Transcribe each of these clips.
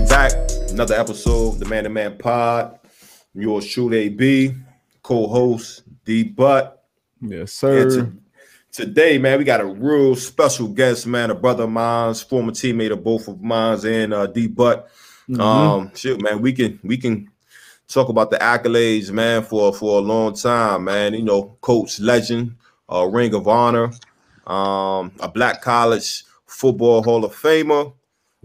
we back. Another episode, the Man to Man Pod. Yours truly, AB, co-host D Butt. Yes, sir. today, man, we got a real special guest, man, a brother of mine's, former teammate of both of mine's, and uh, D Butt. Mm-hmm. Um, shoot, man, we can we can talk about the accolades, man, for for a long time, man. You know, coach legend, uh, Ring of Honor, um, a Black College Football Hall of Famer.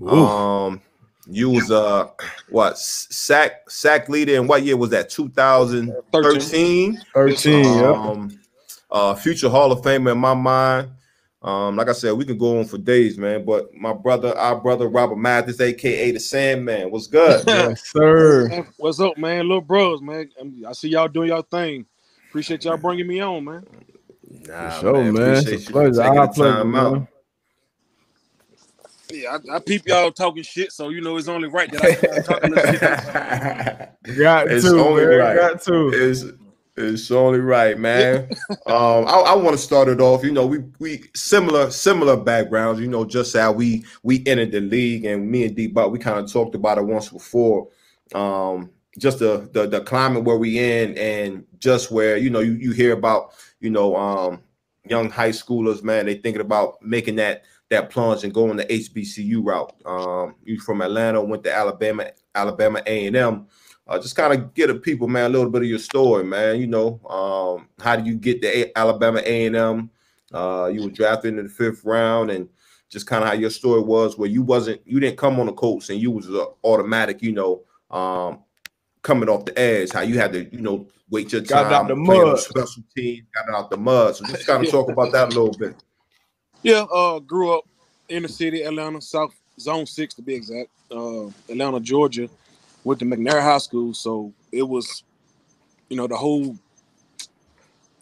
Ooh. Um, you was uh what sack sack leader in what year was that? 2013. 13, um, yeah. uh future Hall of Famer in my mind. Um, like I said, we can go on for days, man. But my brother, our brother Robert Mathis, aka the Sandman, what's good? yes, sir. What's up, man? Little bros, man. I see y'all doing y'all thing. Appreciate y'all bringing me on, man. Nah, for sure, man. man. It's a pleasure. Our pleasure, man. Yeah, I, I, peep y'all talking shit, so you know it's only right that I start talking shit. Got it's to, only man. right. Got to. It's, it's only right, man. um, I, I want to start it off. You know, we we similar similar backgrounds. You know, just how we we entered the league, and me and D Butt, we kind of talked about it once before. Um, just the, the the climate where we in, and just where you know you you hear about you know um young high schoolers, man, they thinking about making that that plunge and going the HBCU route. Um, you from Atlanta, went to Alabama, Alabama A and M. Uh, just kind of get a people, man, a little bit of your story, man. You know, um, how did you get to Alabama A and M? Uh, you were drafted in the fifth round, and just kind of how your story was, where you wasn't, you didn't come on the Colts, and you was uh, automatic, you know, um, coming off the edge. How you had to, you know, wait your time, got out the mud, special team, got out the mud. So just kind of talk about that a little bit. Yeah, uh, grew up in the city, Atlanta, South Zone Six to be exact, uh, Atlanta, Georgia. Went to McNair High School, so it was, you know, the whole,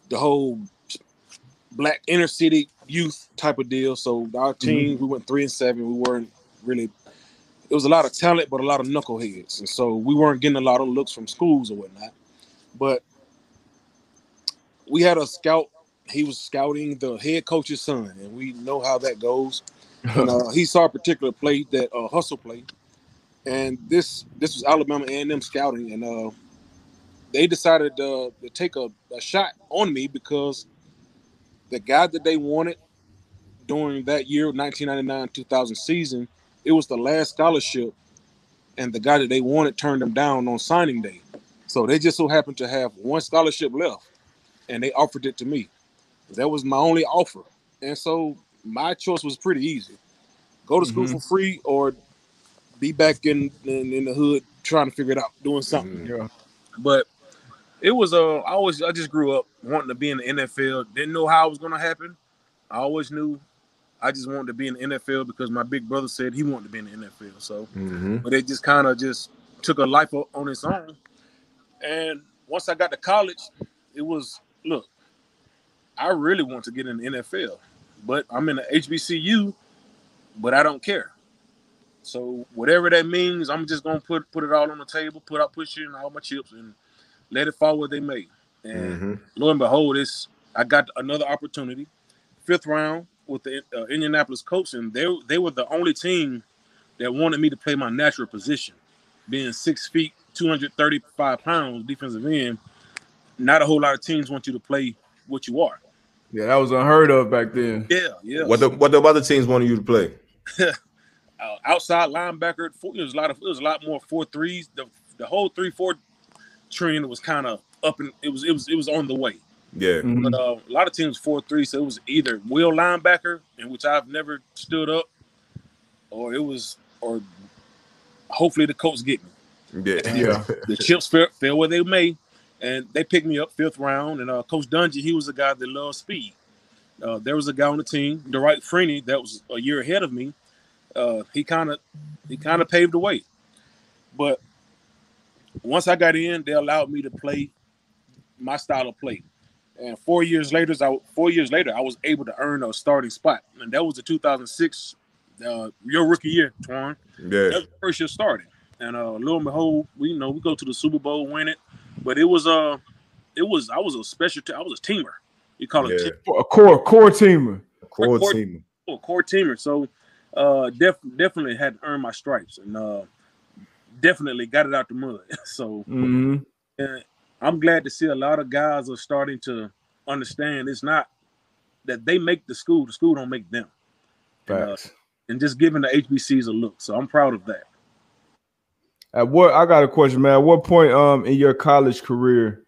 the whole black inner city youth type of deal. So our mm-hmm. team, mm-hmm. we went three and seven. We weren't really. It was a lot of talent, but a lot of knuckleheads, and so we weren't getting a lot of looks from schools or whatnot. But we had a scout he was scouting the head coach's son, and we know how that goes. and uh, he saw a particular play that uh, hustle play, and this this was Alabama A&M scouting, and uh, they decided uh, to take a, a shot on me because the guy that they wanted during that year, 1999-2000 season, it was the last scholarship, and the guy that they wanted turned them down on signing day. So they just so happened to have one scholarship left, and they offered it to me. That was my only offer. And so my choice was pretty easy. Go to school mm-hmm. for free or be back in, in, in the hood trying to figure it out, doing something. Mm-hmm. Yeah. But it was uh I always I just grew up wanting to be in the NFL. Didn't know how it was gonna happen. I always knew I just wanted to be in the NFL because my big brother said he wanted to be in the NFL. So mm-hmm. but it just kind of just took a life on its own. And once I got to college, it was look, I really want to get in the NFL, but I'm in the HBCU, but I don't care. So whatever that means, I'm just gonna put put it all on the table, put out push in all my chips, and let it fall where they may. And mm-hmm. lo and behold, it's I got another opportunity, fifth round with the uh, Indianapolis Colts, and they they were the only team that wanted me to play my natural position, being six feet, 235 pounds, defensive end. Not a whole lot of teams want you to play what you are. Yeah, that was unheard of back then. Yeah, yeah. What the what the other teams wanted you to play? uh, outside linebacker. It was a lot of it was a lot more four threes. The the whole three four trend was kind of up and it was it was it was on the way. Yeah, mm-hmm. but uh, a lot of teams four three, so it was either will linebacker, in which I've never stood up, or it was or hopefully the coach get me. Yeah, yeah. the chips fell, fell where they may and they picked me up fifth round. And uh, Coach Dungy, he was a guy that loved speed. Uh, there was a guy on the team, Dwight Freeney, that was a year ahead of me. Uh, he kind of he kind of paved the way. But once I got in, they allowed me to play my style of play. And four years later, I, four years later, I was able to earn a starting spot, and that was the 2006, uh, your rookie year, Twan. Yeah, that first year starting, and uh, lo and behold, we you know we go to the Super Bowl, win it. But it was uh it was I was a special t- I was a teamer. You call it yeah. a core core teamer. A core, core teamer. A core teamer. So uh def- definitely had to earn my stripes. And uh definitely got it out the mud. So mm-hmm. I'm glad to see a lot of guys are starting to understand it's not that they make the school, the school don't make them. And, uh, and just giving the HBCs a look. So I'm proud of that. At what I got a question, man. At what point um in your college career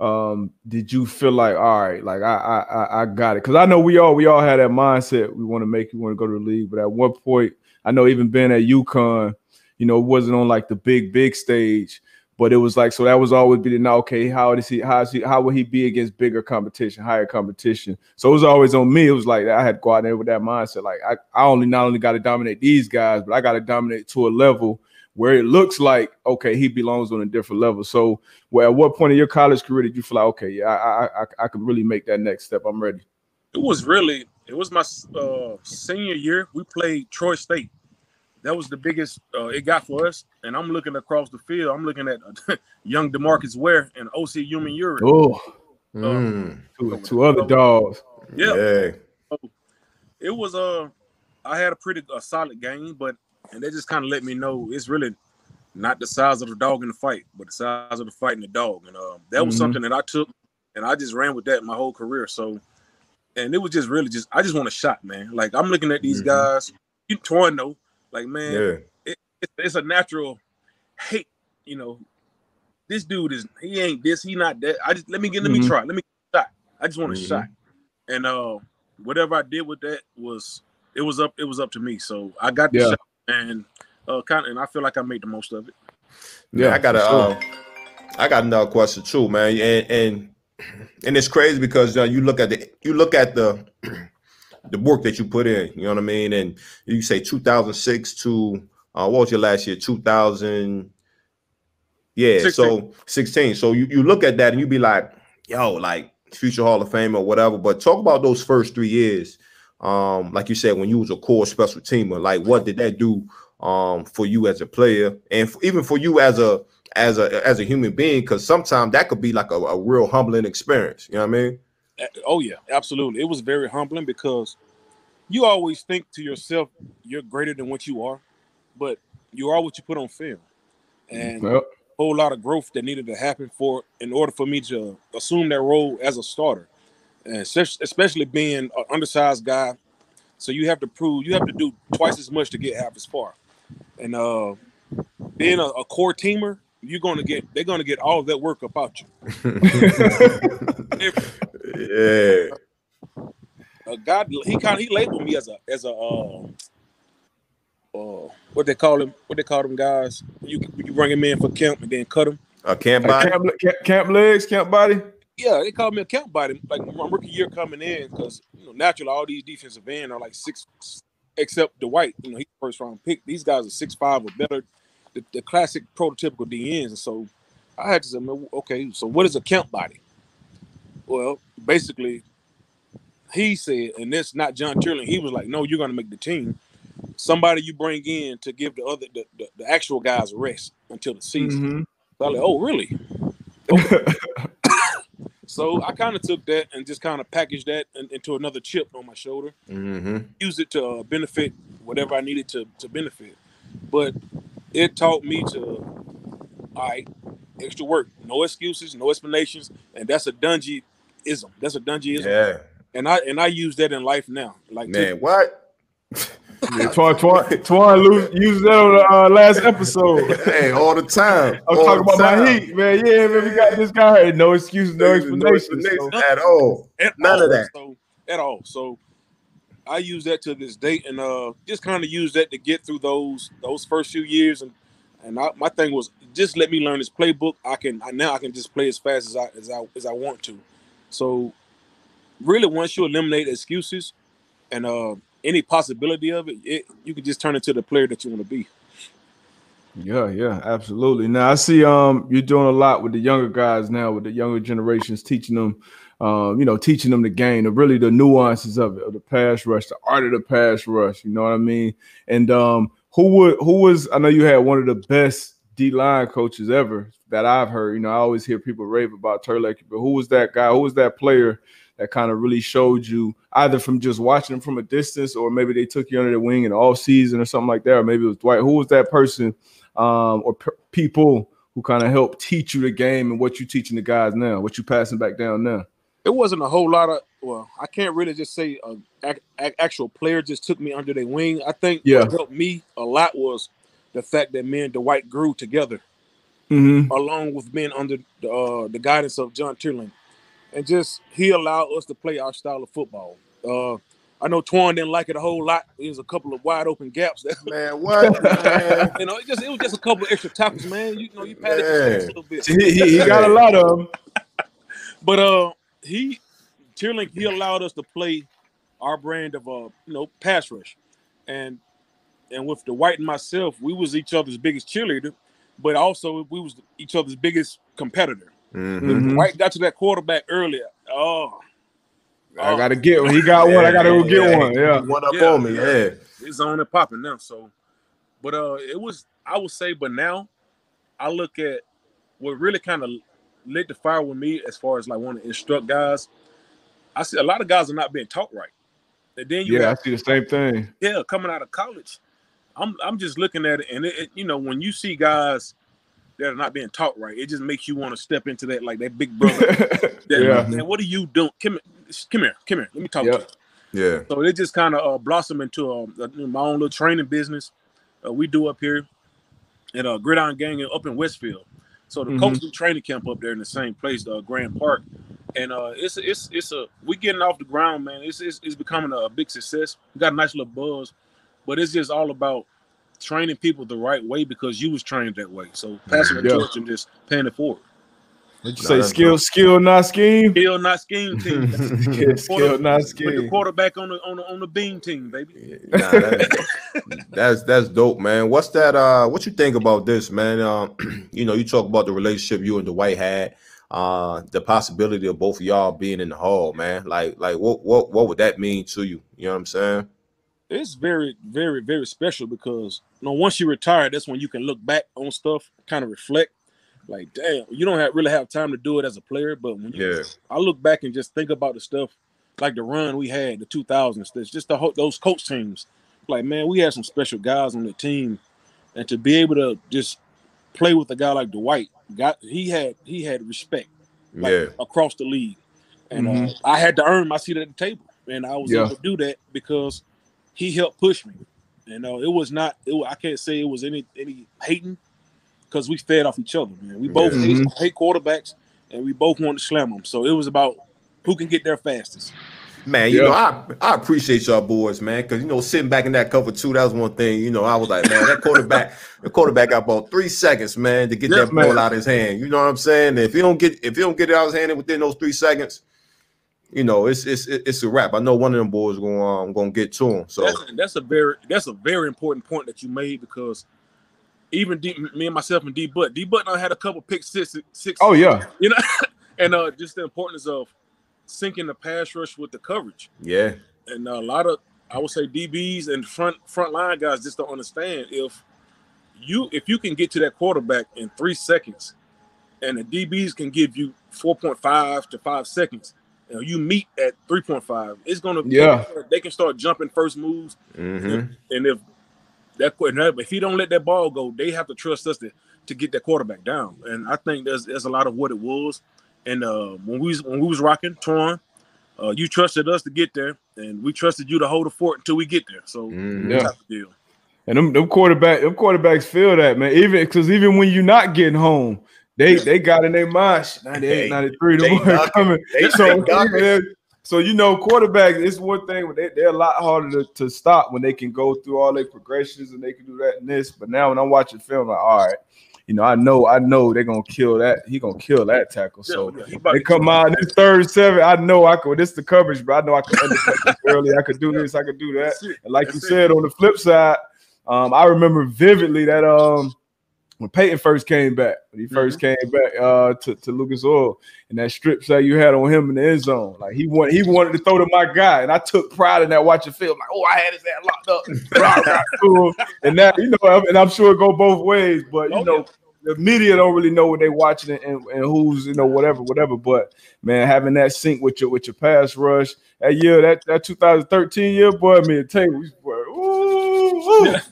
um did you feel like all right, like I I I got it? Because I know we all we all had that mindset. We want to make you want to go to the league, but at what point I know even being at UConn, you know, it wasn't on like the big big stage. But it was like so that was always be the now okay how does he how is he how will he be against bigger competition higher competition so it was always on me it was like I had to go out there with that mindset like I, I only not only got to dominate these guys but I got to dominate to a level where it looks like okay he belongs on a different level so well at what point in your college career did you feel like okay yeah I I I, I can really make that next step I'm ready it was really it was my uh, senior year we played Troy State that was the biggest uh, it got for us. And I'm looking across the field. I'm looking at uh, young DeMarcus Ware and Osi Umenyiora. Oh, mm. uh, two, two other dogs. Yeah. yeah. it was a. Uh, I had a pretty a solid game, but and they just kind of let me know it's really not the size of the dog in the fight, but the size of the fight in the dog. And uh, that was mm-hmm. something that I took, and I just ran with that my whole career. So, and it was just really just I just want a shot, man. Like I'm looking at these mm-hmm. guys. You torn though. Like, man, yeah. it, it, it's a natural hate. You know, this dude is he ain't this, he not that. I just let me get let mm-hmm. me try. Let me shot. I just want a mm-hmm. shot. And uh whatever I did with that was it was up it was up to me. So I got the yeah. shot and uh kind of and I feel like I made the most of it. Yeah, I got a sure. uh, I got another question too, man. And and and it's crazy because uh, you look at the you look at the the work that you put in. You know what I mean? And you say 2006 to uh, what was your last year? 2000. Yeah, 16. so 16. So you, you look at that and you be like, yo, like future Hall of Fame or whatever. But talk about those first three years. Um, like you said, when you was a core special teamer, like what did that do um for you as a player and f- even for you as a as a as a human being? Because sometimes that could be like a, a real humbling experience. You know what I mean? Oh yeah, absolutely. It was very humbling because you always think to yourself you're greater than what you are, but you are what you put on film. And yep. a whole lot of growth that needed to happen for in order for me to assume that role as a starter. And especially being an undersized guy. So you have to prove you have to do twice as much to get half as far. And uh being a, a core teamer, you're gonna get they're gonna get all of that work about you. yeah. Uh, God, he kind of he labeled me as a as a uh, uh, what they call him? What they call them guys? You you bring him in for camp and then cut him. A camp body, camp, camp, camp, legs, camp body. Yeah, they call me a camp body. Like my rookie year coming in, because you know naturally all these defensive end are like six, except Dwight. You know he's first round pick. These guys are six five or better, the, the classic prototypical DNs. And so I had to say, okay, so what is a camp body? Well, basically, he said, and that's not John Teerlinck. He was like, "No, you're going to make the team. Somebody you bring in to give the other the, the, the actual guys rest until the season." Mm-hmm. So I like, "Oh, really?" Okay. So I kind of took that and just kind of packaged that in, into another chip on my shoulder. Mm-hmm. Use it to uh, benefit whatever I needed to to benefit. But it taught me to, all right, extra work, no excuses, no explanations, and that's a Dungy ism. That's a Dungyism. Yeah. And I and I use that in life now. Like man, to, what? yeah, Twan, Twan, Twan used that on the uh, last episode. hey, all the time. I'm talking about time. my heat, man. Yeah, man, we got this guy. No excuses, no explanations. No so. at all. At None all. of that. So, at all. So I use that to this date and uh just kind of use that to get through those those first few years and and I, my thing was just let me learn this playbook. I can I, now I can just play as fast as I as I as I want to. So really, once you eliminate excuses and uh, any possibility of it, it, you can just turn into the player that you want to be. Yeah, yeah, absolutely. Now I see um you're doing a lot with the younger guys now, with the younger generations, teaching them, um, you know, teaching them the game, the really the nuances of it, of the pass rush, the art of the pass rush. You know what I mean? And um, who would who was I know you had one of the best D line coaches ever that I've heard. You know, I always hear people rave about Teerlinck, but who was that guy? Who was that player that kind of really showed you either from just watching them from a distance, or maybe they took you under the wing in all season or something like that, or maybe it was Dwight. Who was that person, um, or people who kind of helped teach you the game and what you're teaching the guys now, what you passing back down now? It wasn't a whole lot of. Well, I can't really just say a, a, actual player just took me under their wing. I think Yeah. what helped me a lot was the fact that me and Dwight grew together, Mm-hmm. along with being under the, uh, the guidance of John Teerlinck, and just he allowed us to play our style of football. Uh, I know Twan didn't like it a whole lot. There's a couple of wide open gaps that Man, what? man? you know, it just it was just a couple of extra tackles, man. You, know, you padded Man. your stats a little bit. He, he, he got a lot of them. But uh, he Teerlinck he allowed us to play our brand of uh, you know, pass rush, and and with the Dwight and myself, we was each other's biggest cheerleader, but also we was each other's biggest competitor. Mhm. Mhm. Dwight got to that quarterback earlier. Oh, I gotta get one. He got one. I gotta go get one. Yeah. One up Yeah, on me, yeah. yeah. it's on and popping now. So, but uh, it was I would say, but now I look at what really kind of lit the fire with me as far as like want to instruct guys. I see a lot of guys are not being taught right, and then you Yeah, I see the same thing. yeah coming out of college. I'm I'm just looking at it, and it, it- you know when you see guys that are not being taught right, it just makes you want to step into that like that big brother. That, yeah. man, what are you doing? Come, here, come here, come here. Let me talk Yep. to you. Yeah. So it just kind of uh, blossomed into um, uh, my own little training business. Uh, we do up here at uh, Gridiron Gang up in Westfield. So the Mhm. Colts do training camp up there in the same place, uh, Grand Park, and uh, it's it's it's a we getting off the ground, man. It's it's, it's becoming a big success. We got a nice little buzz, but it's just all about training people the right way because you was trained that way. So passing the Yeah. torch and just paying it forward. What you Nah, say? that's Skill, skill, not scheme. Skill not scheme team. Yeah, skill, not scheme. Put the quarterback on the on the on the beam team, baby. Nah, that's, that's that's dope, man. What's that? Uh, what you think about this, man? Um, you know, you talk about the relationship you and Dwight had, uh, the possibility of both of y'all being in the hall, man. Like, like what what what would that mean to you? You know what I'm saying? It's very, very, very special because you know once you retire, that's when you can look back on stuff, kind of reflect. Like, damn, you don't have, really have time to do it as a player, but when you, Yeah. I look back and just think about the stuff, like the run we had, the 2000s, that's just the whole, those Colts teams. Like, man, we had some special guys on the team, and to be able to just play with a guy like Dwight, got he had he had respect like, Yeah. across the league. And uh, Mhm. I had to earn my seat at the table. And I was Yeah. able to do that because he helped push me. You uh, know, it was not, it, I can't say it was any any hating because we fed off each other, man. We both Yeah. hate, mm-hmm. hate quarterbacks and we both wanted to slam them. So it was about who can get there fastest. Man, you Yeah. know, I I appreciate y'all boys, man, because you know, sitting back in that cover two, that was one thing. You know, I was like, man, that quarterback, the quarterback got about three seconds, man, to get Yeah, that ball out of his hand. You know what I'm saying? If you don't get if you don't get it out of his hand within those three seconds, you know, it's it's it's a wrap. I know one of them boys going um, gonna get to him. So That's, that's a very that's a very important point that you made because even D, me and myself and D Butt, D Butt and I had a couple pick six six Oh yeah, you know, and uh just the importance of syncing the pass rush with the coverage. yeah, and a lot of I would say DBs and front front line guys just don't understand if you if you can get to that quarterback in three seconds, and the DBs can give you four point five to five seconds, and you meet at three point five, it's gonna Yeah. they can start jumping first moves, hmm and if that if he don't let that ball go, they have to trust us to to get that quarterback down, and I think there's there's a lot of what it was, and uh, when we was when we was rocking torn, Uh, you trusted us to get there, and we trusted you to hold the fort until we get there. So Mhm. Yeah. type deal. and them them quarterback them quarterbacks feel that man. Even because even when you're not getting home, they they got in their mind shit, 98, Hey, 93, the they one coming. They- so, they so you know, quarterbacks, is one thing. They, they're a lot harder to, to stop when they can go through all their progressions and they can do that and this. But now when I'm watching film, like, all right, you know, I know, I know they're gonna kill that. He gonna kill that tackle. So Yeah, yeah, he about they come out this third seven. I know I could. This the coverage, but I know I could undercut this early. I could do this. I could do that. And like That's you it. said, on the flip side, um, I remember vividly that um when Peyton first came back, when he 1st came back uh to, to Lucas Oil and that strip sack you had on him in the end zone. Like he wanted he wanted to throw to my guy, and I took pride in that watching film. Like, oh, I had his hand locked up. Rah, rah, cool. and that, you know, and I'm sure it go both ways, but you Oh, know. The media don't really know what they watching and, and, who's you know whatever whatever. But man, having that sync with your with your pass rush that year that that 2013 year, boy, me and Taylor, we ooh,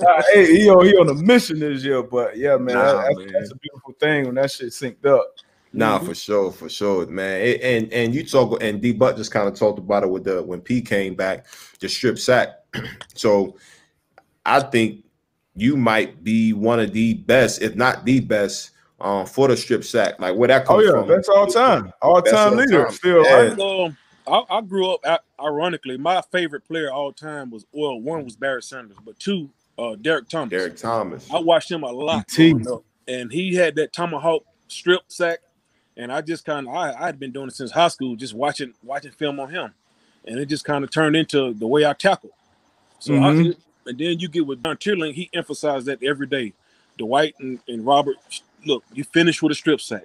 Nah, hey, he on he on a mission this year, but yeah, man, Nah, that- that's, man. that's a beautiful thing when that shit synced up. Nah, for sure, for sure, man. It- and and you talk and D Butt just kind of talked about it with the when P came back, the strip sack. so I think you might be one of the best, if not the best, um, for the strip sack. Like where that Oh comes yeah, from. that's all time, all That's time all leader. time. Still, Yeah. right? I, I grew up. I, ironically, my favorite player all time was well, one was Barry Sanders, but two, uh, Derrick Thomas. Derrick Thomas. I watched him a lot DT. up, and he had that tomahawk strip sack, and I just kind of I I had been doing it since high school, just watching watching film on him, and it just kind of turned into the way I tackle. So Mhm. I, and then you get with Don Teerlinck, he emphasized that every day. Dwight and, and Robert, look, you finish with a strip sack.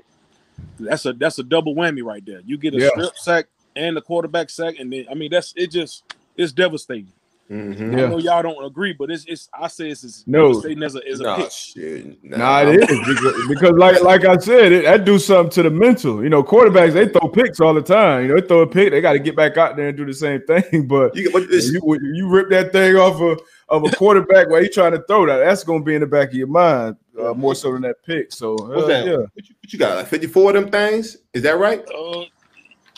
That's a that's a double whammy right there. You get a Yeah. strip sack and the quarterback sack, and then I mean that's it. Just it's devastating. Mhm. I know y'all don't agree, but it's it's I say it's as No. devastating as a as a Nah, pitch. shit. Nah, it is because, because like like I said, it that do something to the mental. You know, quarterbacks they throw picks all the time. You know, they throw a pick, they got to get back out there and do the same thing. But You, but it's, you you rip that thing off of, of a quarterback while he trying to throw that. That's gonna be in the back of your mind uh, more so than that pick. So what's uh, that? yeah, What, you, what you got? Like 54 of them things? Is that right? Uh,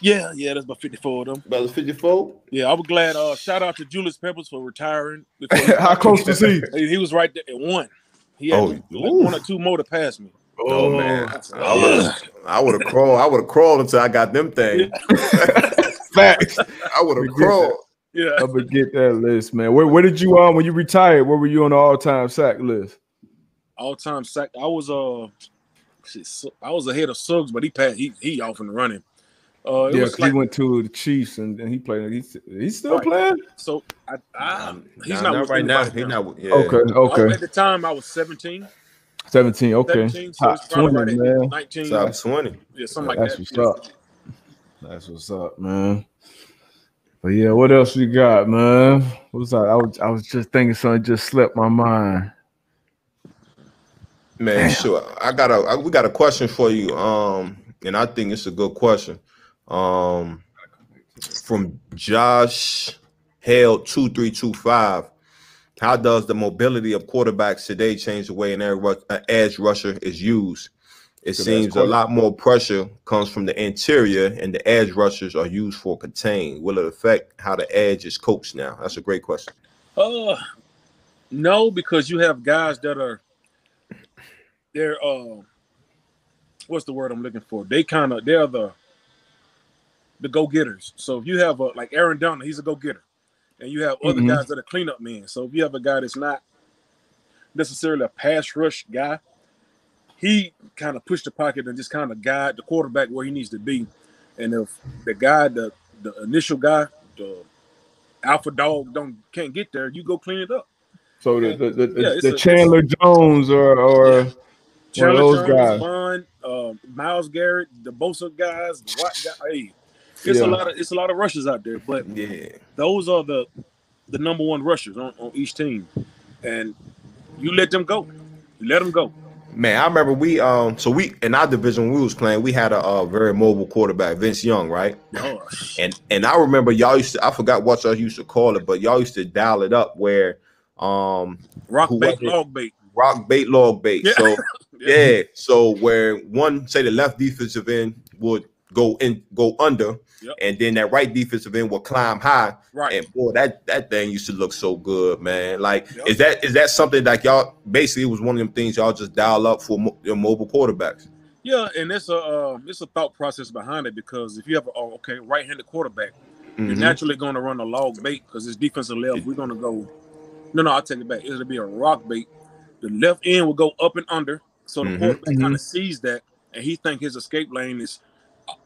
yeah, yeah, that's about 54 of them. About 54? Yeah, I was glad. Uh, shout out to Julius Peppers for retiring. how close is he? he, he was right there at one. He had Oh, like oof. one or two more to pass me. Oh, man. I would have crawled. I would have crawled until I got them things. Facts. I would have crawled. Yeah, I'm gonna get that list, man. Where, where did you um when you retired? Where were you on the all time sack list? all time sack. I was uh, shit, I was ahead of Suggs, but he passed. He he off in the running. Uh, it Yeah, was 'cause like, he went to the Chiefs and, and he played. He's, he's still Right. playing. so. I, I Nah, he's nah, not, with right now. anybody He's not. Yeah. Okay, okay. at the time, I was 17. 17, okay. 17, so it's Top 20, right at man. 19. Top 20. Yeah, something like That's that. what's Yeah. up. That's what's up, man. But yeah, what else we got, man? What was I? I was I was just thinking something just slipped my mind. Man, sure. I got a I, we got a question for you. Um, and I think it's a good question. Um from Josh Hale 2325. How does the mobility of quarterbacks today change the way an air ru- an edge rusher is used? It seems a lot more pressure comes from the interior, and the edge rushers are used for contain. Will it affect how the edge is coached now? That's a great question. Uh, no, because you have guys that are they're uh, what's the word I'm looking for? They kind of they're the the go getters. So if you have a like Aaron Donald, he's a go getter, and you have other Mhm. guys that are cleanup men. So if you have a guy that's not necessarily a pass rush guy, he kind of push the pocket and just kind of guide the quarterback where he needs to be. And if the guy, the the initial guy, the alpha dog don't can't get there, you go clean it up. So the the, the, Yeah, the a- Chandler Jones or or one of Chandler those Jones, guys. Uh, Myles Garrett, the Bosa guys, the Watt guy. Hey, it's Yeah. a lot of it's a lot of rushes out there, but Yeah. those are the the number one rushers on, on each team, and you let them go. You let them go. Man, I remember we um so we in our division we was playing, we had a, uh very mobile quarterback, Vince Young, right? Oh, And and I remember y'all used to I forgot what y'all used to call it, but y'all used to dial it up where um rock bait, log bait. rock bait, log bait. Yeah. So yeah, so where one say the left defensive end would go in go under, Yep. and then that right defensive end will climb high. right. And boy, that that thing used to look so good, man. Like, Yep. is that is that something like y'all basically it was one of them things y'all just dial up for mo- your mobile quarterbacks? Yeah, and it's a uh, it's a thought process behind it because if you have a oh, okay right-handed quarterback, you're Mhm. naturally going to run a log bait because it's defensive left. We're going to go. No, no, I'll take it back. It'll be a rock bait. The left end will go up and under, so the Mhm. quarterback kind of sees that, and he think his escape lane is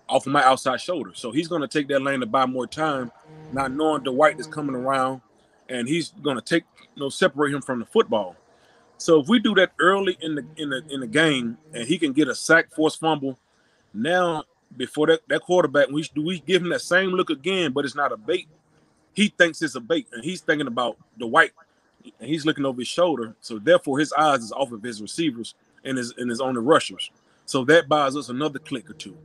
off of my outside shoulder. So he's going to take that lane to buy more time, not knowing the Dwight is coming around, and he's going to take you know separate him from the football. So if we do that early in the in the in the game, and he can get a sack, force fumble, now before that that quarterback, we do we give him that same look again, but it's not a bait. He thinks it's a bait, and he's thinking about the Dwight, and he's looking over his shoulder. So therefore, his eyes is off of his receivers and is and is on the rushers. So that buys us another click or two.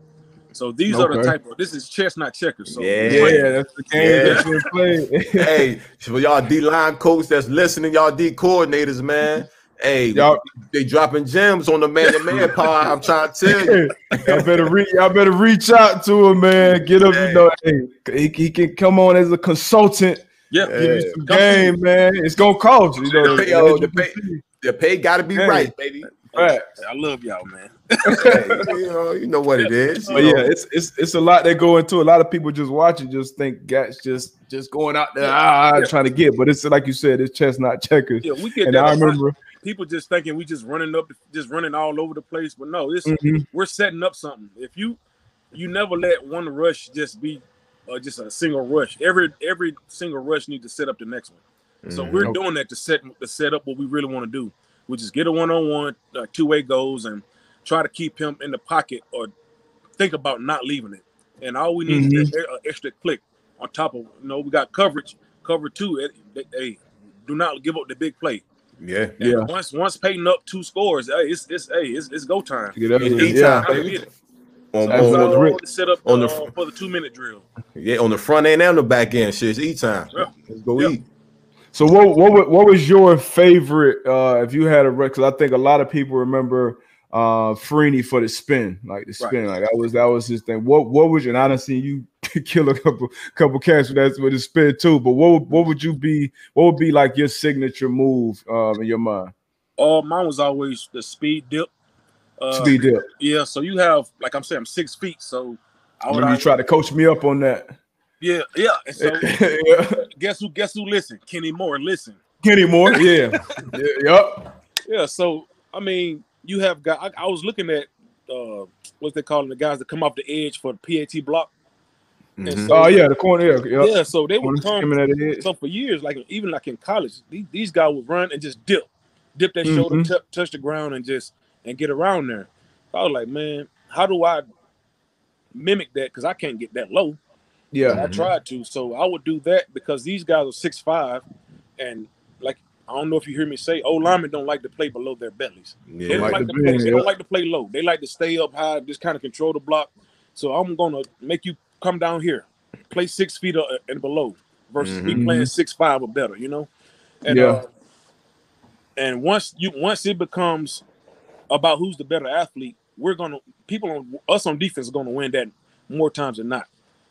So these are the type of this is chess not checkers. So Yeah. Yeah, that's the game Yeah. that you play. hey, for y'all D line coach that's listening, y'all D coordinators, man. Hey, Y'all- they dropping gems on the man to man power. I'm trying to tell you. y'all better reach. Y'all better reach out to him, man. Get him. Yeah. You know, hey, he, he can come on as a consultant. yeah, Yeah. Give you some Come game, man. It's gonna cost you. know. The pay- yo, the pay- The pay got to be Hey. right, baby. Facts. I love y'all, man. Hey, you know, you know what it is. But know. yeah, it's it's it's a lot that go into. A lot of people just watch it, just think Gats just just going out there ah, Yeah. trying to get. But it's like you said, it's chestnut checkers. Yeah, we get And that. I a lot. remember, people just thinking we just running up, just running all over the place. But no, this Mhm. we're setting up something. If you you never let one rush just be uh, just a single rush. Every every single rush needs to set up the next one. So Mhm. we're Okay. doing that to set to set up what we really want to do, which is get a one on one, two way goals, and try to keep him in the pocket or think about not leaving it. And all we need is an extra click on top of you know we got coverage, cover two. It- it- Hey, do not give up the big play. yeah. And Yeah. Once once Peyton up two scores, hey, it's it's hey, it's, it's go time. Get out of It's yeah, time, Time to baby. get it. On, That's on- on the the, set up on the- uh, for the two minute drill. yeah, on the front end and the back end. Shit, it's eat time. Yeah. Let's go Yeah. eat. So what what what was your favorite uh if you had a record, I think a lot of people remember uh Freeney for the spin, like the spin, like that was that was his thing. What what was your and I done seen you kill a couple couple cats with that with the spin too, but what would- what would you be what would be like your signature move um in your mind? Uh, mine was always the speed dip. Uh, Speed dip. Yeah, so you have like I'm saying, I'm six feet, so I would you tried to coach me up on that. yeah, yeah. And so yeah. guess who? Guess who? Listen, Kenny Moore. Listen. Kenny Moore, yeah. yeah. Yep. Yeah. So I mean, you have got. I, I was looking at uh, what they calling the guys that come off the edge for the PAT block. And Mhm. so- Oh yeah, the corner, yeah. Yep. Yeah, so they would come. at the edge. So for years, like even like in college, these, these guys would run and just dip, dip their Mhm. shoulder, t- touch the ground, and just and get around there. I was like, man, how do I mimic that? Because I can't get that low. But Yeah. I tried to, so I would do that because these guys are six five, and like I don't know if you hear me say, oh linemen don't like to play below their bellies. They Yeah. don't Like like, to play. They don't like to play low. They like to stay up high, just kind of control the block. So I'm gonna make you come down here, play six feet and below, versus me Mhm. playing six five or better. You know, and Yeah. uh, and once you once it becomes about who's the better athlete, we're gonna people on us on defense are gonna win that more times than not.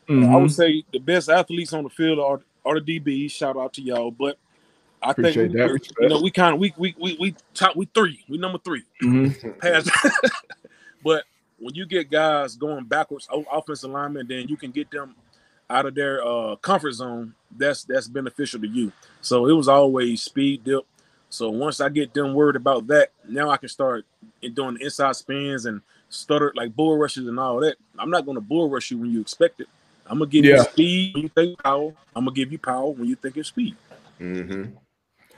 I Mhm. would say the best athletes on the field are are the DBs. Shout out to y'all, but I Appreciate think we- that. you know we kind of we we we we top we three we number three Mhm. but when you get guys going backwards, o- offensive linemen, then you can get them out of their uh, comfort zone. That's that's beneficial to you. So it was always speed dip. So once I get them worried about that, now I can start doing the inside spins and stutter like bull rushes and all that. I'm not going to bull rush you when you expect it. I'm gonna give Yeah. you speed when you think power. I'm gonna give you power when you think it's speed. Mhm.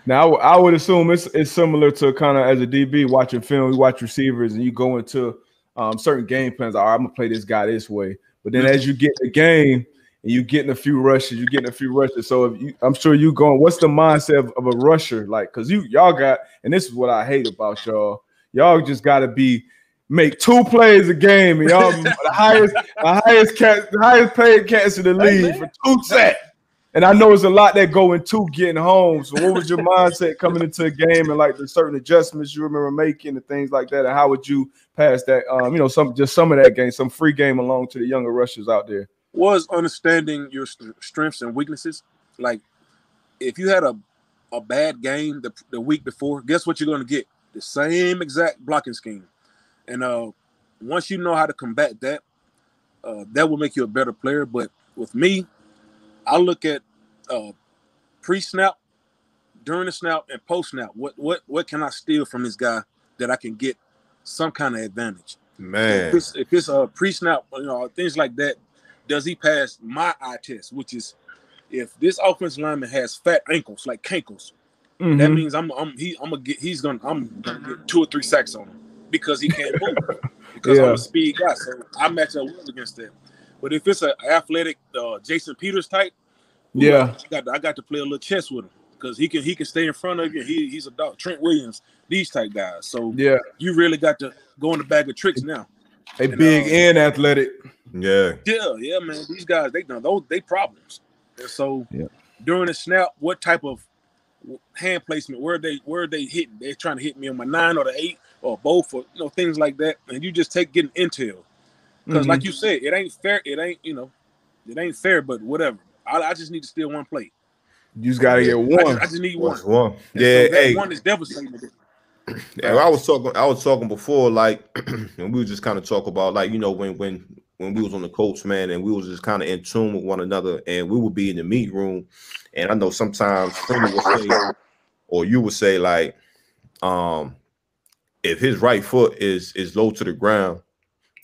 Now, I would- assume it's it's similar to kind of as a DB watching film. We watch receivers, and you go into um, certain game plans. All right, I'm gonna play this guy this way. But then as you get the game and you getting a few rushes, you getting a few rushes. So if you, I'm sure you going. What's the mindset of, of a rusher like? Because you y'all got, and this is what I hate about y'all. Y'all just got to be make two plays a game, and y'all the highest, the highest cat, the highest paid cats in the league man. for two sacks. And I know it's a lot that go into getting home. So, what was your mindset coming into a game and like the certain adjustments you remember making and things like that? And how would you pass that? Um, you know, some just some of that game, some free game along to the younger rushers out there. was understanding your st- strengths and weaknesses. Like if you had a a bad game the, the week before, guess what you're going to get? The same exact blocking scheme. And uh once you know how to combat that, uh that will make you a better player, but with me, I look at uh pre-snap, during the snap and post-snap. What what what can I steal from this guy that I can get some kind of advantage? If Man. it's, if it's a pre-snap, you know, things like that, does he pass my eye test? Which is, if this offensive lineman has fat ankles like cankles, that Mhm. means I'm I'm he I'm gonna get he's gonna I'm gonna get two or three sacks on him because he can't move because I'm a speed guy, so I match up well against that. But if it's an athletic uh, Jason Peters type, Yeah. I got I got to play a little chess with him because he can he can stay in front of you. He he's a dog. Trent Williams, these type guys. So Yeah. you really got to go in the bag of tricks now. They And, big uh, and athletic. Yeah. Yeah, yeah, man. These guys, they know those they problems. And so Yeah. during the snap, what type of hand placement? Where they where they hitting? They're trying to hit me on my nine or the eight or both, or you know things like that. And you just take getting intel because, Mhm. like you said, it ain't fair. It ain't you know, it ain't fair. But whatever. I, I just need to steal one plate. you just gotta get I one. just, I just need one. One. one. And Yeah. so that hey. one is devastating. Yeah, I was talking. I was talking before, like, and we was just kind of talk about, like, you know, when when when we was on the Colts, man, and we was just kind of in tune with one another, and we would be in the meet room, and I know sometimes Freeney would say, or you would say, like, um, if his right foot is is low to the ground,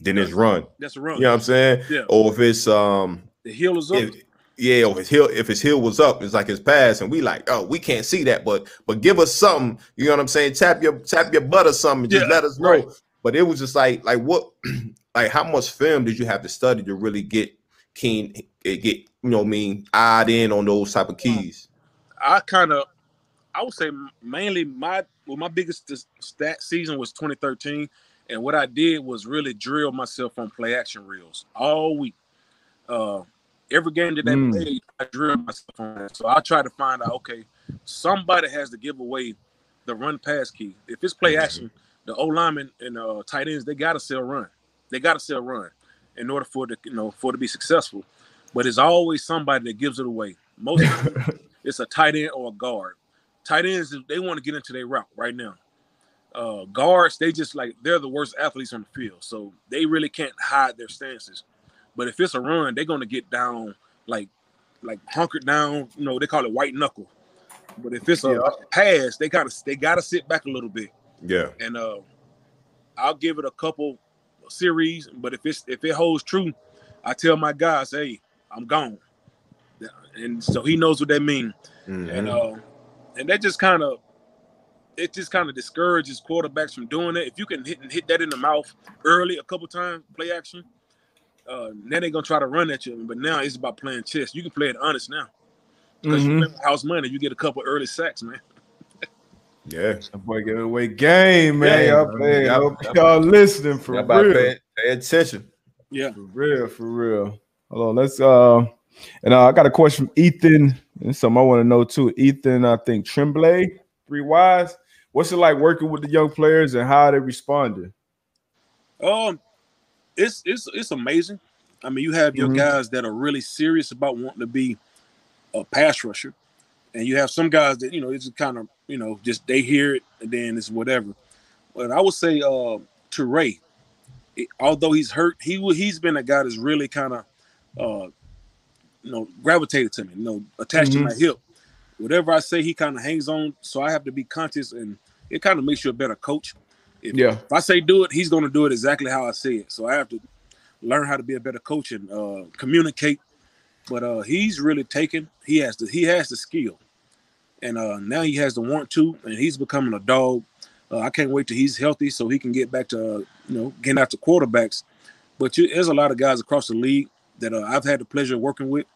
then it's run. That's a run. You know what I'm saying? Yeah. Or if it's um, The heel is up. if, yeah, or his heel if his heel was up, it's like his pass, and we like, oh, we can't see that, but but give us something. You know what I'm saying? Tap your tap your butt or something. Just Yeah, let us know. right. But it was just like like what like how much film did you have to study to really get keen eh, get you know what I mean eyed in on those type of keys? I kind of, I would say mainly my well, my biggest stat season was 2013, and what I did was really drill myself on play action reels all week. Uh, every game that they Mm. played, I drilled myself on that. So I try to find out, okay, somebody has to give away the run pass key. If it's play Mhm. action, the O lineman and uh, tight ends they got to sell run. They got to sell run in order for the you know for it to be successful. But it's always somebody that gives it away. Most it's a tight end or a guard. Tight ends they want to get into their route right now. Uh, guards they just like they're the worst athletes on the field, so they really can't hide their stances. But if it's a run, they're gonna get down like like hunkered down. You know they call it white knuckle. But if it's a Yeah. pass, they gotta they gotta sit back a little bit Yeah, and uh I'll give it a couple series, but if it's if it holds true, I tell my guys, hey, I'm gone. And so he knows what that means. Mhm. And uh and that just kind of it just kind of discourages quarterbacks from doing it. If you can hit hit that in the mouth early a couple times, play action, uh then they're gonna try to run at you. But now it's about playing chess. You can play it honest now. Because you Mhm. play with house money, you get a couple early sacks, man. yeah. That boy give away game, man. Yeah, y'all, man. man, Y'all- hope y'all listening for Y'all about real. pay, pay attention. Yeah. For real, for real. Hold on, let's uh and uh, I got a question from Ethan. And something I want to know too. Ethan, I think Tremblay, three wise. What's it like working with the young players and how they responded? Um, it's it's it's amazing. I mean, you have your Mhm. guys that are really serious about wanting to be a pass rusher, and you have some guys that you know it's kind of you know just they hear it and then it's whatever. But I would say uh, Turay, it- although he's hurt, he he's been a guy that's really kind of uh, you know gravitated to me, you know, attached Mhm. to my hip. Whatever I say, he kind of hangs on. So I have to be conscious, and it kind of makes you a better coach. If, Yeah. if I say do it, he's going to do it exactly how I say it. So I have to learn how to be a better coach and uh, communicate. But uh, he's really taken. He has the he has the skill, and uh, now he has the want to, and he's becoming a dog. Uh, I can't wait till he's healthy so he can get back to uh, you know getting after quarterbacks. But you, there's a lot of guys across the league that uh, I've had the pleasure of working with.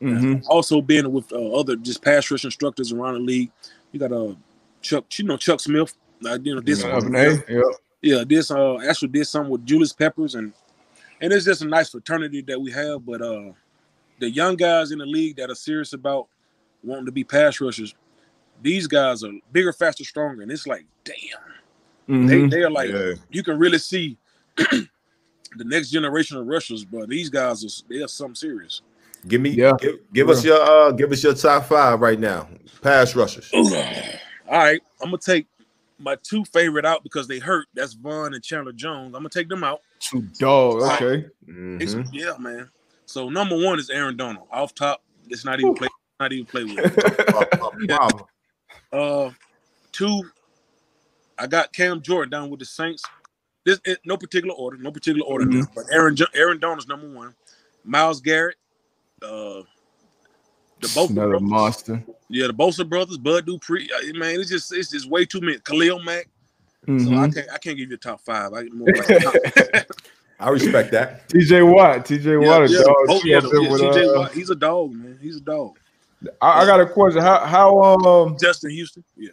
Mhm. Also being with uh, other just pass rush instructors around the league. You got uh Chuck, you know Chuck Smith. You know this Yeah. Up and yeah. yeah, this uh actually did something with Julius Peppers and and it's just a nice fraternity that we have. But uh the young guys in the league that are serious about wanting to be pass rushers, these guys are bigger, faster, stronger, and it's like, damn, they Mhm. they are like yeah. you can really see the next generation of rushers, but these guys are they are something serious. Give me, Yeah. give, give us your, uh, give us your top five right now. Pass rushers. All right, I'm gonna take my two favorite out because they hurt. That's Von and Chandler Jones. I'm gonna take them out. Two dog. Okay. It's- Mhm. yeah, man. So number one is Aaron Donald. Off top, it's not even play, not even play with. Problem. Uh, two, I got Cam Jordan down with the Saints. This it, no particular order, no particular order, Mhm. but Aaron Jo- Aaron Donald's number one. Myles Garrett, uh, the both Another brothers, monster. yeah, the Bosa brothers, Bud Dupree. I- Man, it's just it's just way too many. Khalil Mack. So I Mhm. can't I can't give you a top five. I get more like I respect that. TJ Watt. TJ Watt. a yeah, dog. oh, yeah, Up yeah, with, TJ uh, Watt. He's a dog, man. He's a dog. I, I got a question. How how um Justin Houston. Yeah.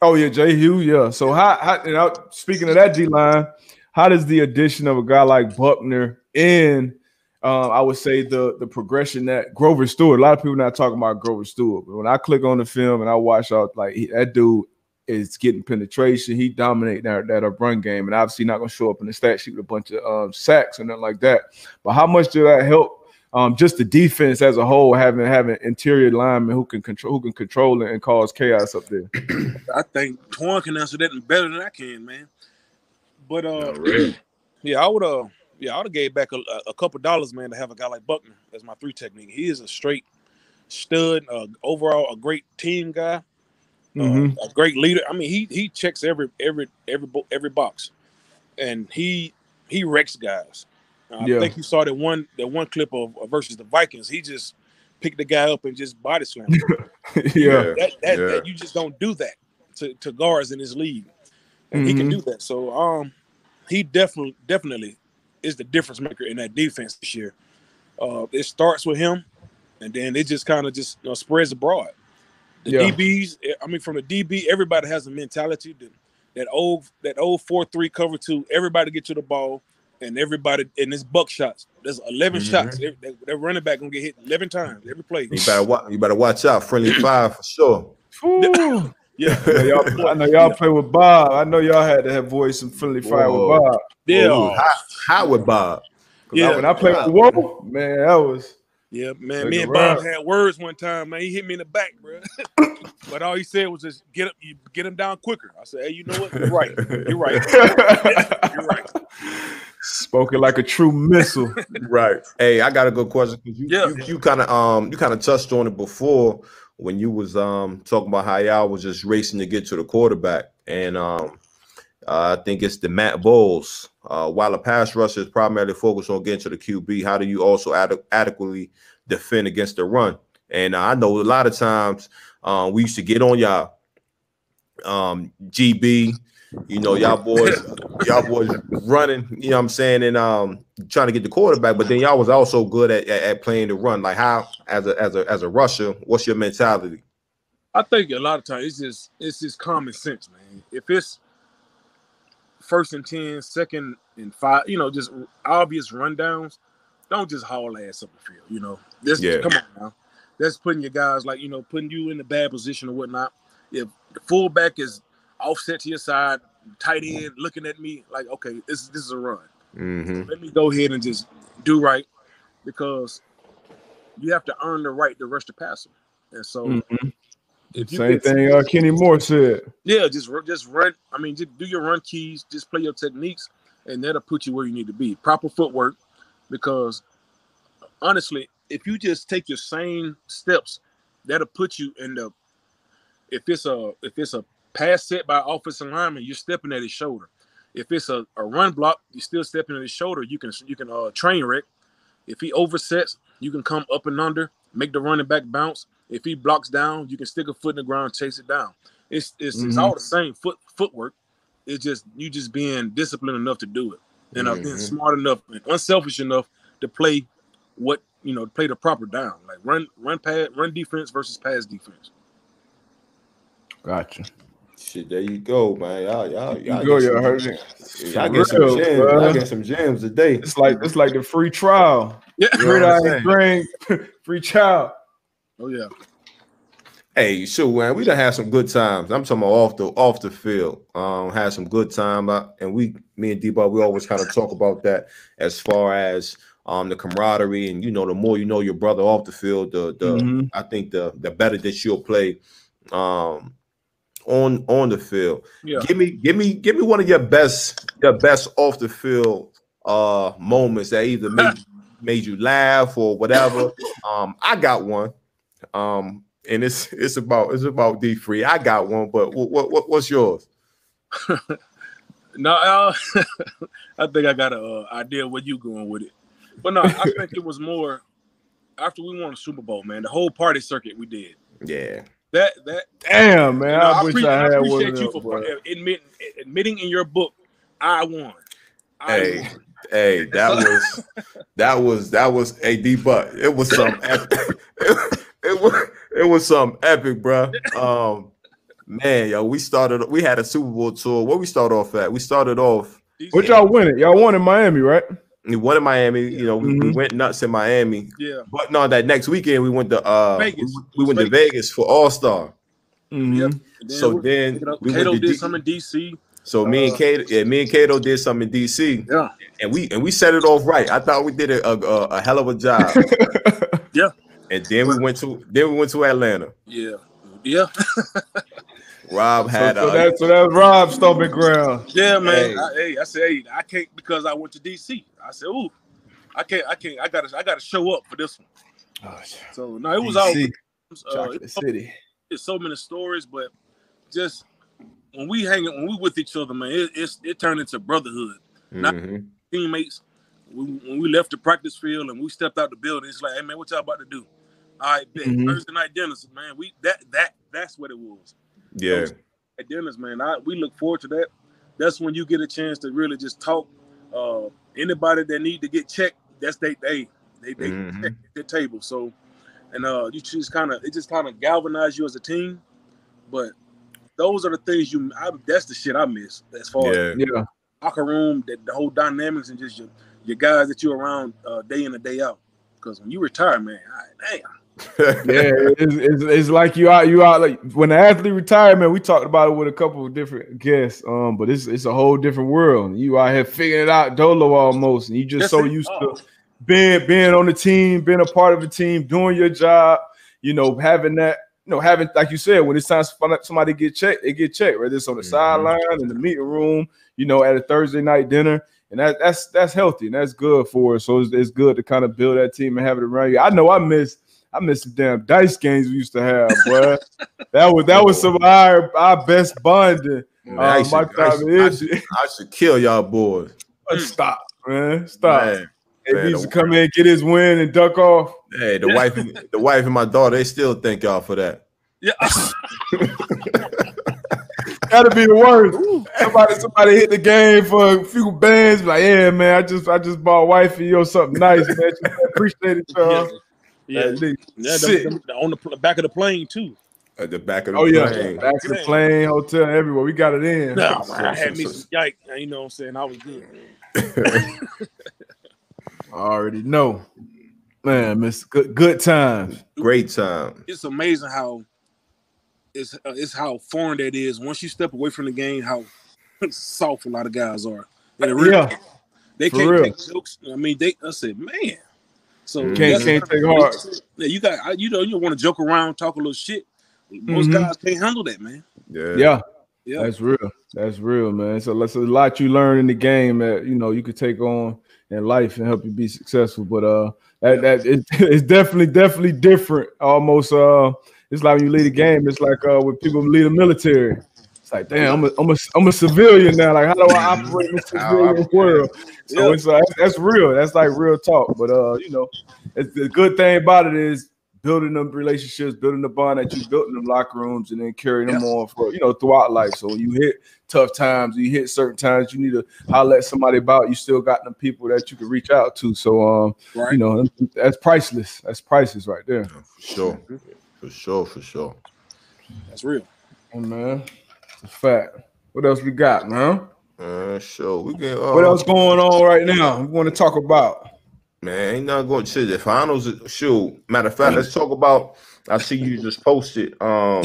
oh yeah, Jay Hugh, yeah. So how, how and I, speaking of that D line, how does the addition of a guy like Buckner in uh, I would say the the progression that Grover Stewart. A lot of people not talking about Grover Stewart, but when I click on the film and I watch out, like he, that dude is getting penetration. He dominate that that run game, and obviously not going to show up in the stat sheet with a bunch of um, sacks and nothing like that. But how much did that help? Um, just the defense as a whole, having having interior linemen who can control who can control it and cause chaos up there. I think Twan can answer that better than I can, man. But uh, yeah, I would uh, yeah, I would have gave back a, a couple dollars, man, to have a guy like Buckner as my three technique. He is a straight stud, uh, overall a great team guy, uh, mm-hmm. uh, a great leader. I mean, he he checks every every every every box, and he he wrecks guys. Uh, yeah. I think you saw that one that one clip of, of, versus the Vikings. He just picked the guy up and just body slammed. Him. yeah, that, that, yeah. That, you just don't do that to, to guards in this league, and mm-hmm. he can mm-hmm. do that. So um, he definitely definitely is the difference maker in that defense this year. Uh, it starts with him, and then it just kind of just you know, spreads abroad. The yeah. DBs, eh, I mean, from the DB, everybody has a mentality that that old that old four three cover two. Everybody get to the ball, and everybody in this buck shots. There's 11 mm-hmm. shots. That running back gonna get hit 11 times every play. You better watch. You better watch out. Friendly five for sure. Yeah, I know y'all, I know y'all play with Bob. I know y'all had to have voice some friendly fire with Bob. Yeah, Ooh, hot, hot with Bob. Yeah, I, when I played with Whoa, man, that was. Yeah, man. Me and Bob had words one time, man. He hit me in the back, bro. but all he said was just get up, you get him down quicker. I said, hey, you know what? You're right. You're right. You're right. Spoken like a true missile. right. Hey, I got a good question because you, yeah. you, you kind of um you kind of touched on it before when you was um talking about how y'all was just racing to get to the quarterback, and um uh, I think it's the Matt Bowles. Uh, while the pass rusher is primarily focused on getting to the QB, how do you also ad- adequately defend against the run? And I know a lot of times um, we used to get on y'all um, GB, you know, y'all boys, y'all boys running, you know what I'm saying, and um trying to get the quarterback, but then y'all was also good at, at, at, playing the run. Like how as a as a as a rusher, what's your mentality? I think a lot of times it's just it's just common sense, man. If it's first and 10, second and five, you know, just obvious rundowns, don't just haul ass up the field, you know. This yeah. come on now. That's putting your guys like, you know, putting you in a bad position or whatnot. If the fullback is offset to your side, tight end looking at me like, okay, this this is a run. Mm-hmm. let me go ahead and just do right because you have to earn the right to rush the passer. And so, mm-hmm. same thing uh, Kenny Moore said. Yeah, just just run. I mean, just do your run keys, just play your techniques, and that'll put you where you need to be. Proper footwork, because honestly, if you just take your same steps, that'll put you in the. If it's a if it's a pass set by offensive lineman, you're stepping at his shoulder. If it's a, a run block, you're still stepping at his shoulder. You can you can uh, train wreck. If he oversets, you can come up and under, make the running back bounce. If he blocks down, you can stick a foot in the ground, chase it down. It's it's, mm-hmm. it's all the same foot footwork. It's just you just being disciplined enough to do it, and mm-hmm. uh, being smart enough and unselfish enough to play what you know, play the proper down, like run run pad run defense versus pass defense. Gotcha. Shit, there you go, man. Y'all, y'all, y'all, go, y'all heard it. Y'all get some gems. Y'all get some gems today. It's like it's like the free trial. Yeah, free free trial. Oh yeah. Hey, sure, man. We done had some good times. I'm talking about off the off the field. Um, had some good time, uh, and we, me and D-Ball, we always kind of talk about that as far as um the camaraderie, and you know, the more you know your brother off the field, the the mm-hmm. I think the the better that you'll play. Um, on on the field. Yeah. Give me give me give me one of your best your best off the field uh moments that either made made you laugh or whatever. Um I got one. Um and it's it's about it's about D free. I got one, but what, what what's yours? no, uh, I think I got an uh, idea where you going with it. But no, I think it was more after we won the Super Bowl, man. The whole party circuit we did. Yeah that that damn man, you know, I, I, wish I, had appreciate one you for admitting admitting in your book, I won. I hey, won. hey, that was that was that was a deep but it was some epic. it, it was it was some epic, bro. Um, man, yo, we started we had a Super Bowl tour. Where we start off at? We started off DC. What y'all win it? Y'all won in Miami, right? We won in Miami. You know, we, we Mhm. went nuts in Miami. Yeah. But no, that next weekend we went to uh Vegas. we, we went to Vegas for All Star. Mhm. Yep. So then we Kato went to did D- some in DC. So me and Uh, Kato, yeah, me and Kato did something in DC, Yeah. and we and we set it off right. I thought we did a, a, a, a hell of a job. Yeah. And then we went to then we went to Atlanta. Yeah. Yeah. Rob So, had so uh, that's so that's Rob's stomping ground. Yeah, man. Hey. I, hey, I said, hey, I can't because I went to DC. I said, ooh, I can't, I can't, I gotta, I gotta show up for this one. Oh, So no, it was all DC, uh, Chocolate it's, City. it's so many stories, but just when we hang, when we with each other, man, it, it's it turned into brotherhood. mhm. Teammates, we, when we left the practice field and we stepped out the building, it's like, hey man, what y'all about to do? All right, bet. Mhm. Thursday night dinners, man. We that that that's what it was. Yeah, at dinners, man. I we look forward to that. That's when you get a chance to really just talk. Uh, anybody that need to get checked, that's they they they they Mhm. check at their table. So, and uh, you just kind of it just kind of galvanize you as a team. But those are the things you. I, that's the shit I miss as far as yeah, Yeah, locker room, that the whole dynamics and just your your guys that you're around uh, day in and day out. Because when you retire, man, I, damn. yeah. It's, it's, it's like you out, you out. Like when the athlete retired, man. We talked about it with a couple of different guests. Um, but it's it's a whole different world. You out here figuring it out, dolo almost, and you just That's so it. used to being being on the team, being a part of the team, doing your job. You know, having that. You know, having like you said, when it's time for somebody to get checked, they get checked. Whether it's on the Mhm. sideline, in the meeting room, you know, at a Thursday night dinner, and that, that's that's healthy and that's good for us. So it's, it's good to kind of build that team and have it around you. I know I miss I miss the damn dice games we used to have, boy. that was that was some of our, our best bonding. Man, Uh, I, should, I, should, I, should, I should kill y'all boys. Stop, man. Stop. Man, If man, he used to the- come in, get his win, and duck off. Hey, the wife, and- the wife and my daughter, they still thank y'all for that. Yeah. That'd be the worst. Somebody, somebody hit the game for a few bands. Like, yeah, man, I just, I just bought wifey or something nice, man. She appreciate it, y'all. Yeah. That nigga Yeah, them- them- on the back of the plane too. At the back of the Oh yeah, plane. back to the plane, hotel, everywhere. We got it in. No, so- I had me so- some yike. You know what I'm saying? I was good. I already know, man. Miss good, good times. Great time. It's amazing how it's uh, it's how foreign that is. Once you step away from the game, how soft a lot of guys are. And really- Yeah, they for can't real. take jokes. I mean, they. I said, man. So Can't- that's- can't take hard. Yeah, you got you know you want to joke around, talk a little shit. Most Mhm. guys can't handle that, man. Yeah. yeah. Yeah, That's real. That's real, man. So that's a lot you learn in the game that you know you could take on in life and help you be successful. But uh, that that it, it's definitely definitely different. Almost uh, it's like when you lead a game. It's like uh, when people lead a military. It's like, damn, I'm a, I'm a, I'm a civilian now. Like, how do I operate in this civilian world? So Yeah. it's uh, that's real. That's like real talk. But uh, you know, it's, the good thing about it is building them relationships, building the bond that you built in them locker rooms, and then carrying them on for you know throughout life. So when you hit tough times, you hit certain times, you need to holler at somebody about. You still got them people that you can reach out to. So um, right. you know, that's priceless. That's priceless right there. For sure. For sure. For sure. That's real. Oh, man, it's a fact. What else we got, man? Uh, sure. We get uh, What else going on right now? We want to talk about. Man, ain't nothing going to the finals. Shoot. Matter of fact, let's talk about. I see you just posted. Um,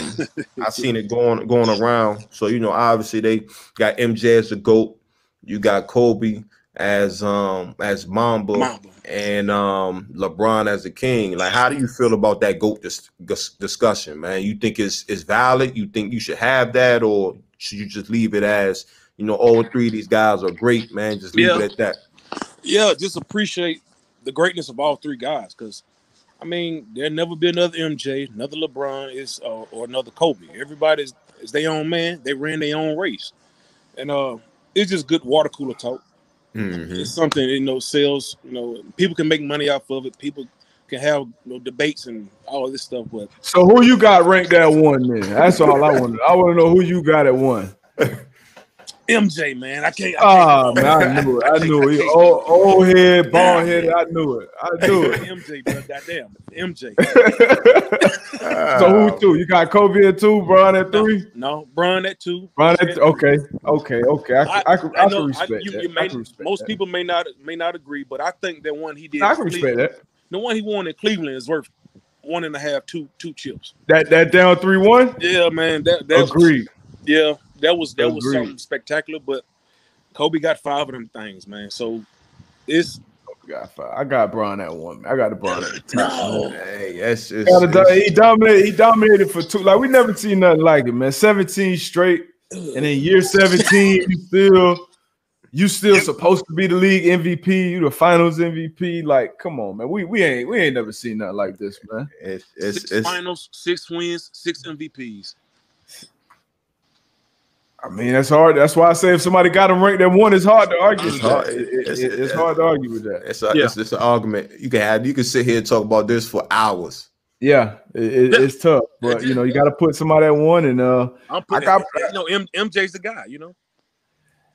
I seen it going going around. So you know, obviously they got MJ as the goat. You got Kobe as um as Mamba, Mamba. and um LeBron as the king. Like, how do you feel about that goat dis- dis- discussion, man? You think it's it's valid? You think you should have that, or should you just leave it as you know all three of these guys are great, man? Just leave Yeah. it at that. Yeah, just appreciate the greatness of all three guys. Because, I mean, there'll never be another MJ, another LeBron, is uh, or another Kobe. Everybody's is their own man. They ran their own race, and uh, it's just good water cooler talk. Mhm. It's something you know sales. You know, people can make money off of it. People can have you know, debates and all this stuff. But So who you got ranked at one? Then that's all I want. I want to know who you got at one. MJ, man. I can't. I Oh can't. man, I knew it. I knew it. Old, old head, bald headed. I knew it. I knew it. MJ, bro. Goddamn, MJ. so who two? You got Kobe at two, Bron at three. No, Bron at two. Bron at th- okay, okay, okay. I, I, I, can, I, know- can respect you- that. you I may- can respect most that. people may not may not agree, but I think that one he did. I can respect that. The one he won in Cleveland is worth one and a half, two, two chips. That that down three one. Yeah, man. That that Agreed. Yeah, that was that was something spectacular. But Kobe got five of them things, man. So it's Got five. I got Bron at one. I got the Bron at the top. no. Hey, that's just Gotta He dominated. He dominated for two. Like we never seen nothing like it, man. Seventeen straight, and in year seventeen, you still, you still supposed to be the league MVP. You the Finals MVP. Like, come on, man. We we ain't we ain't never seen nothing like this, man. It's, it's, six it's, finals, six wins, six MVPs. I mean, that's hard. That's why I say if somebody got him ranked at one, it's hard to argue. It's with hard. that. It- it- It's- it- it's hard to argue with that. it's, a, Yeah. it's, it's an argument. You can have you can sit here and talk about this for hours. Yeah, it, it- it's tough, but you know you got to put somebody at one, and uh, I'm putting, got- you know, M, MJ's the guy. You know,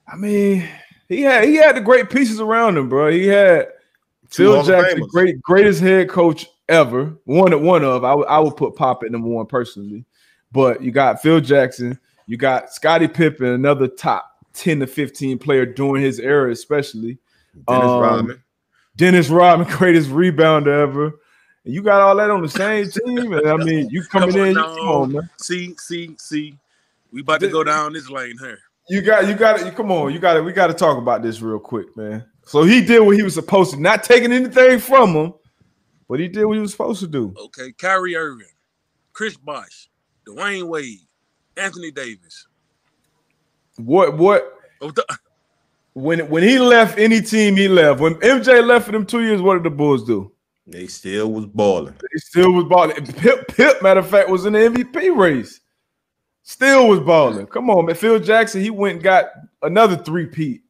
I mean, he had he had the great pieces around him, bro. He had Two Phil Jackson, Famers. great greatest head coach ever. One of one of I I would put Pop at number one personally, but you got Phil Jackson, you got Scottie Pippen, another top ten to fifteen player during his era, especially Dennis Um, Rodman. Dennis Rodman, greatest rebounder ever. And you got all that on the same team, and I mean, you coming Come on, in, you, no. come on, man. see, see, see, we about to go down this lane here. You got you got to come on. You got it. we got to talk about this real quick, man. So he did what he was supposed to, not taking anything from him, but he did what he was supposed to do. Okay, Kyrie Irving, Chris Bosh, Dwyane Wade, Anthony Davis. What what Oh, the- when when he left any team he left. When MJ left for them two years, what did the Bulls do? They still was balling. They still was balling. Pip, Pip, matter of fact, was in the MVP race. Still was balling. Come on, man. Phil Jackson, he went and got another three peat.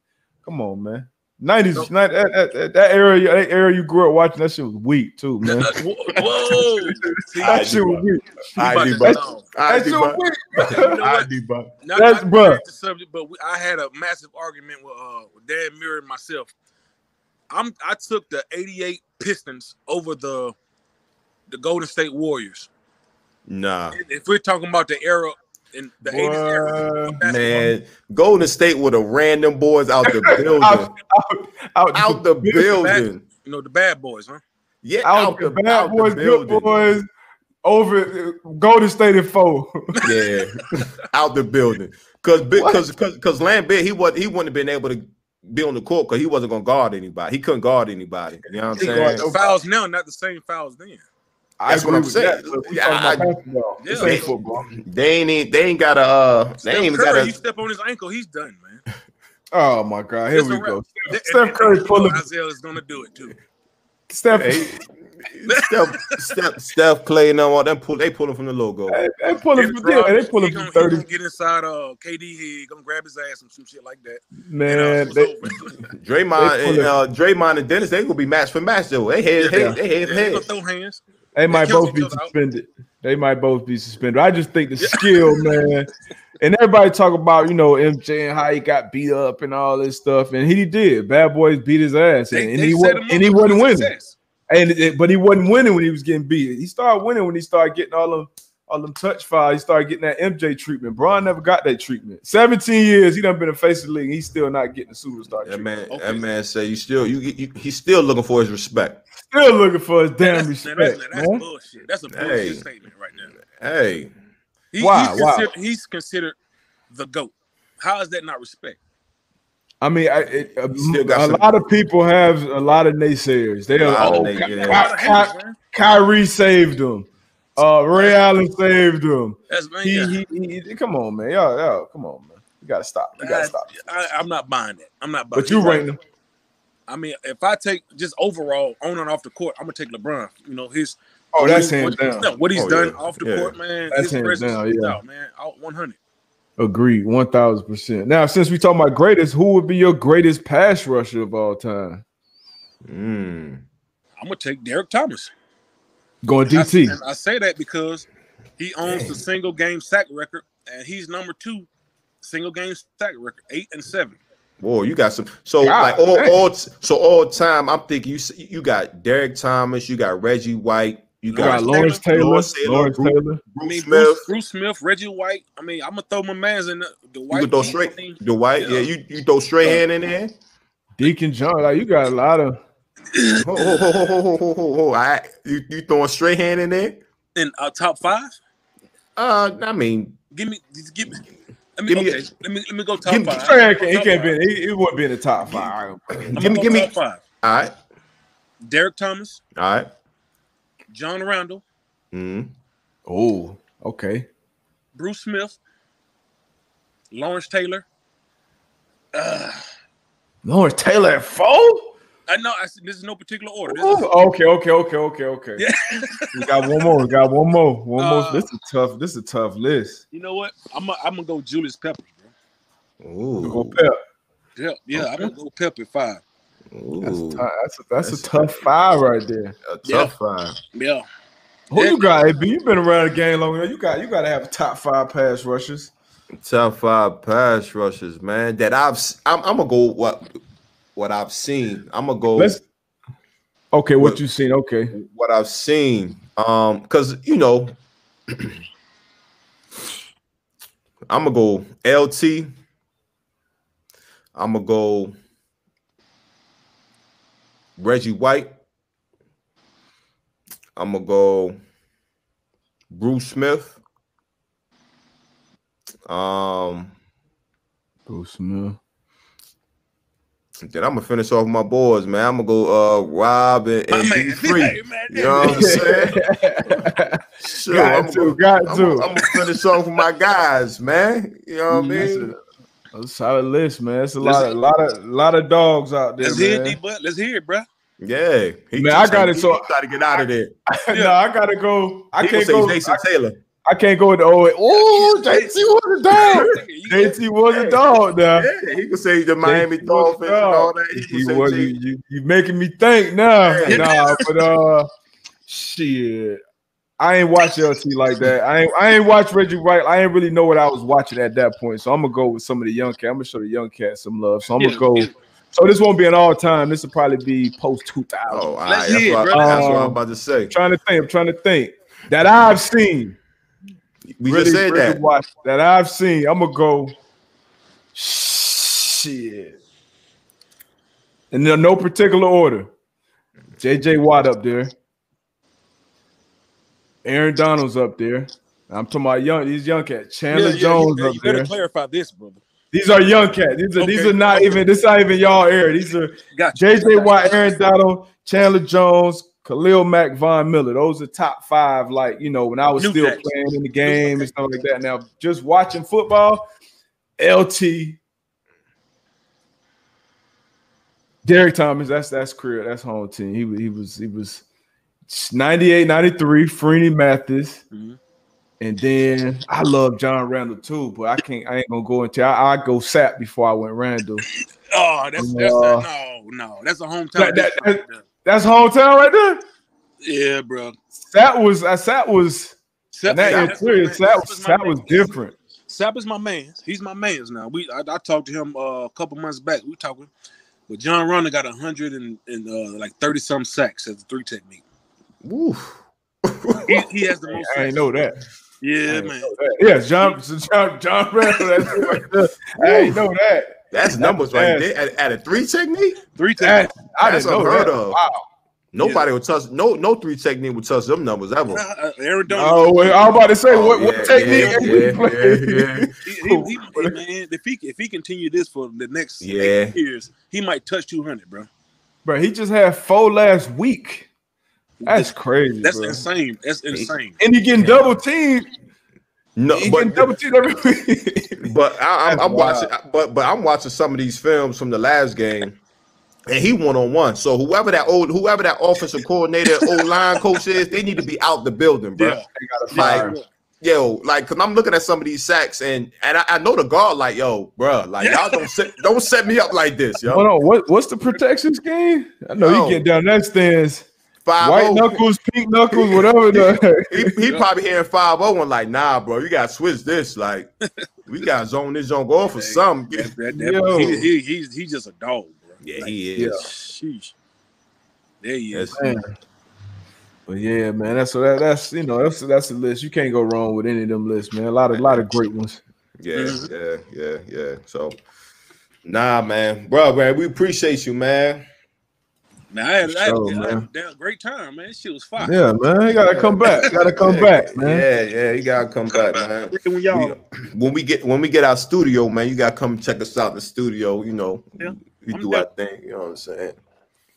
Come on, man. 90s, that, that, that, that era, that era you grew up watching, that shit was weak too, man. Whoa! whoa. See, That shit was weak. we about to I go debunk. I That shit was debunk. You I debunk. That's- not to bruh. the subject, but we, I had a massive argument with uh with Dan Muir and myself. I'm I took the '88 Pistons over the the Golden State Warriors. Nah, If we're talking about the era in the '80s era, Boy. of man. Golden State with have random boys out the building. out, out, out the building. you know the bad boys, huh? Yeah, out, the bad boys, good boys, over uh, Golden State and four. Yeah, out the building. Cause because because because Lambert he was he wouldn't have been able to be on the court because he wasn't gonna guard anybody. He couldn't guard anybody. You know what I'm He saying? The fouls now, not the same fouls then. I That's what I'm saying. that, but Yeah, about I- basketball. Yeah. ain't football. They ain't they ain't got a uh they Steph ain't Curry, got you step on his ankle, he's done, man. Oh my God, here It's we go. Steph, Steph Curry pulling. Isiah is gonna do it too. Steph, Hey, Steph, Steph, Steph Clay and all them pull they pulling from the logo. they, they pulling Dennis from yeah, they Rodman, pulling from thirty. get inside uh KD head, gonna grab his ass and some shit like that. Man, and, uh, they. Draymond They and uh, Draymond and Dennis they gonna be match for match though. They head, Yeah. head they head, Yeah, they head. gonna throw hands. They might both be other out. suspended. They might both be suspended. I just think the skill, man. And everybody talk about you know MJ and how he got beat up and all this stuff, and he did. Bad boys beat his ass, and, They, and they he and he wasn't winning. success. And it, but he wasn't winning when he was getting beat. He started winning when he started getting all them all them touch fouls. He started getting that MJ treatment. Bron never got that treatment. 17 years, he done been a face of the league. He's still not getting the superstar That treatment. man, Okay. that man say you still you, you he's still looking for his respect. Still looking for his damn That's, respect, that's, that's man. bullshit. That's a bullshit Hey. statement right now. Hey, He, Why? He's, Why? considered, he's considered the goat. How is that not respect? I mean, I, it, a, a lot of people have a lot of naysayers. They A are, lot of oh, naysayers. Ky- Yeah. A Ky- Kyrie saved him. Uh, Ray Allen saved him. That's man. He, yeah. he, he, come on, man. Y'all, y'all, come on, man. You gotta stop. You gotta I, stop. I, I'm not buying that. I'm not buying. It. But you it. rank them. I mean, if I take just overall on and off the court, I'm gonna take LeBron. You know his. Oh, that's what, hands what, down. What he's Oh, done yeah. off the Yeah. court, man. That's his hands down, yeah. out, man. Out 100. Agreed, one thousand percent. Now, since we talking about greatest, who would be your greatest pass rusher of all time? mm. I'm gonna take Derrick Thomas. Going And I- and I say that because he owns the single game sack record, and he's number two single game sack record, eight and seven. Boy, you got some. So God like all, dang. all so all time, I'm thinking you s- you got Derrick Thomas, you got Reggie White, you You got got Lawrence Taylor, Lawrence Taylor, Lawrence Bruce- Taylor. I mean, Smith. Bruce, Bruce Smith, Reggie White. I mean, I'm gonna throw my man's in the, the You White. can throw straight the White. Yeah, Yeah. you you throw Strahan in there. Deacon John. Like you got a lot of ho, ho, ho, ho, ho, ho, ho, ho. I, you, you throwing Strahan in there? In our top five? Uh, I mean, give me, give me. Let me, give me okay. let me let me go top give, five. Straight, go can't be. It, it wouldn't be in the top five. Give, give me, give me top five. All right. Derrick Thomas. All right. John Randle. Hmm. Oh, okay. Bruce Smith. Lawrence Taylor. Uh, Lawrence Taylor at four? I know. I, said this is no particular order. This is, Oh, okay, okay, okay, okay, okay. yeah. We got one more. We got one more. One more. Uh, This is tough. This is a tough list. you know what? I'm gonna I'm gonna go Julius Peppers, bro. We go Ooh, Pep. Yeah, yeah. I'm gonna go Pep at five. That's a, tough, that's a, that's That's- a tough five right there. a Yeah. tough five. Yeah. Who Yeah. you got, AB? You've been around the game long enough. You got you got to have top five pass rushers. Top five pass rushes, man. That I've s- I'm, I'm gonna go what what I've seen. I'm gonna go Let's. Okay, what What- you seen? Okay, what I've seen. Um, because you know, I'm gonna go LT. I'm gonna go Reggie White. I'm gonna go Bruce Smith. Um, Bruce Smith. Then I'm gonna finish off my boys, man. I'm gonna go uh Rob and, My and man, D free. hey, man, You know what I'm saying? Sure, got I'm to, gonna, got I'm, to. gonna, I'm gonna finish off with my guys, man. You know what I That's mean? a, a solid list, man. It's a Let's- lot, of, lot of, lot of dogs out there, Let's hear it, man. D Butt. Let's hear it, bro. Yeah, he Man, I just- got it, He, so- he try to get out of there. no, I gotta go. I he can't say go. Jason I, Taylor. I can't go with the old. Oh, JT was a dog. You- JT was a dog now. Yeah, he could say the Miami JT Dolphins and all that. He He was, you, you, you making me think now. Yeah. Nah, but uh, shit. I ain't watch LT like that. I ain't I ain't watch Reggie White. I ain't really know what I was watching at that point. So I'm gonna go with some of the young cats. I'm gonna show the young cats some love. So I'm gonna go. So this won't be an all time. This will probably be post 2000. Oh, all right. That's, it, what, I- brother. that's what I'm Um, about to say. I'm trying to think. I'm trying to think that I've seen. We really, just said really that. watched, that I've seen. I'm gonna go. Shit. In no- no particular order. JJ Watt up there. Aaron Donald's up there. I'm talking about young these young cats. Chandler yeah, Jones you, up you better there. clarify this, brother. These are young cats. These are these are not even this not even y'all era. These are Got you. JJ Watt, Aaron Donald, Chandler Jones, Khalil Mack, Von Miller. Those are top five. Like you know, when I was New still playing in the game and stuff like that. Now, just watching football, LT, Derrick Thomas. That's that's career. That's home team. He was he was he was 98, 93. Freeney Mathis. Mhm. And then I love John Randle too, but I can't. I ain't gonna go into. I, I go Sapp before I went Randle. Oh, that's that's Uh, no, no. That's a hometown. that- that- there. That's hometown right there. yeah, bro. That was uh, that was Sapp, that yeah, in clear. That Sapp was was different. Sapp is my man. He's my man's now. We I, I talked to him uh, a couple months back. We talking, but John Randle got a hundred and, and uh, like thirty some sacks as a three technique. Woof. He, he has the most. I ain't know that. I Yeah, ain't man. Yeah, John John John Randle. That's it right there. I ain't know that. That's numbers right there. At, at a three technique, Three That, technique. I That's didn't know unheard that. of. Wow. nobody would touch. No, no three technique would touch them numbers ever. Uh, Aaron Donald. Oh, wait, I was about to say Oh, what, yeah, what technique yeah, yeah, played? yeah, yeah. He, he, he, man, if he if he continue this for the next Yeah. eight years, he might touch two hundred, bro. Bro, he just had four last week. That's crazy. That's bro. insane. That's insane. And he getting double teamed. No, He getting but double teamed every week. but I, I'm, I'm watching. But but I'm watching some of these films from the last game, and he one on one. So whoever that old, whoever that offensive coordinator, old line coach is, they need to be out the building, bro. Yeah. They got a Like, yo, like, cause I'm looking at some of these sacks, and and I, I know the guard, like, yo, bro, like Yeah. y'all don't set don't set me up like this, yo. Hold on, what, what's the protection scheme? I know Yo. he getting down that stands. Five White oh. knuckles, pink knuckles, whatever. The, He, he probably hearing five oh and like, nah, bro, you gotta switch this. Like, we got zone this zone go for some. That, that, that, he, he, he's he's just a dog, bro. Yeah, Like, he is. Sheesh. There he is. But yeah, man, that's so that, that's you know that's that's the list. You can't go wrong with any of them lists, man. A lot of lot of great ones. Yeah, Mhm. yeah, yeah, yeah. So, nah, man, bro, man, we appreciate you, man. Man, I had, I had, Sure, I had man. a damn great time, man. She was fire. Yeah, man, you gotta come back. Gotta come yeah, back, man. Yeah, yeah, you gotta come back, man. When y'all, We- when we get when we get our studio, man, you gotta come check us out in the studio. You know, Yeah, we I'm do down. our thing. You know what I'm saying?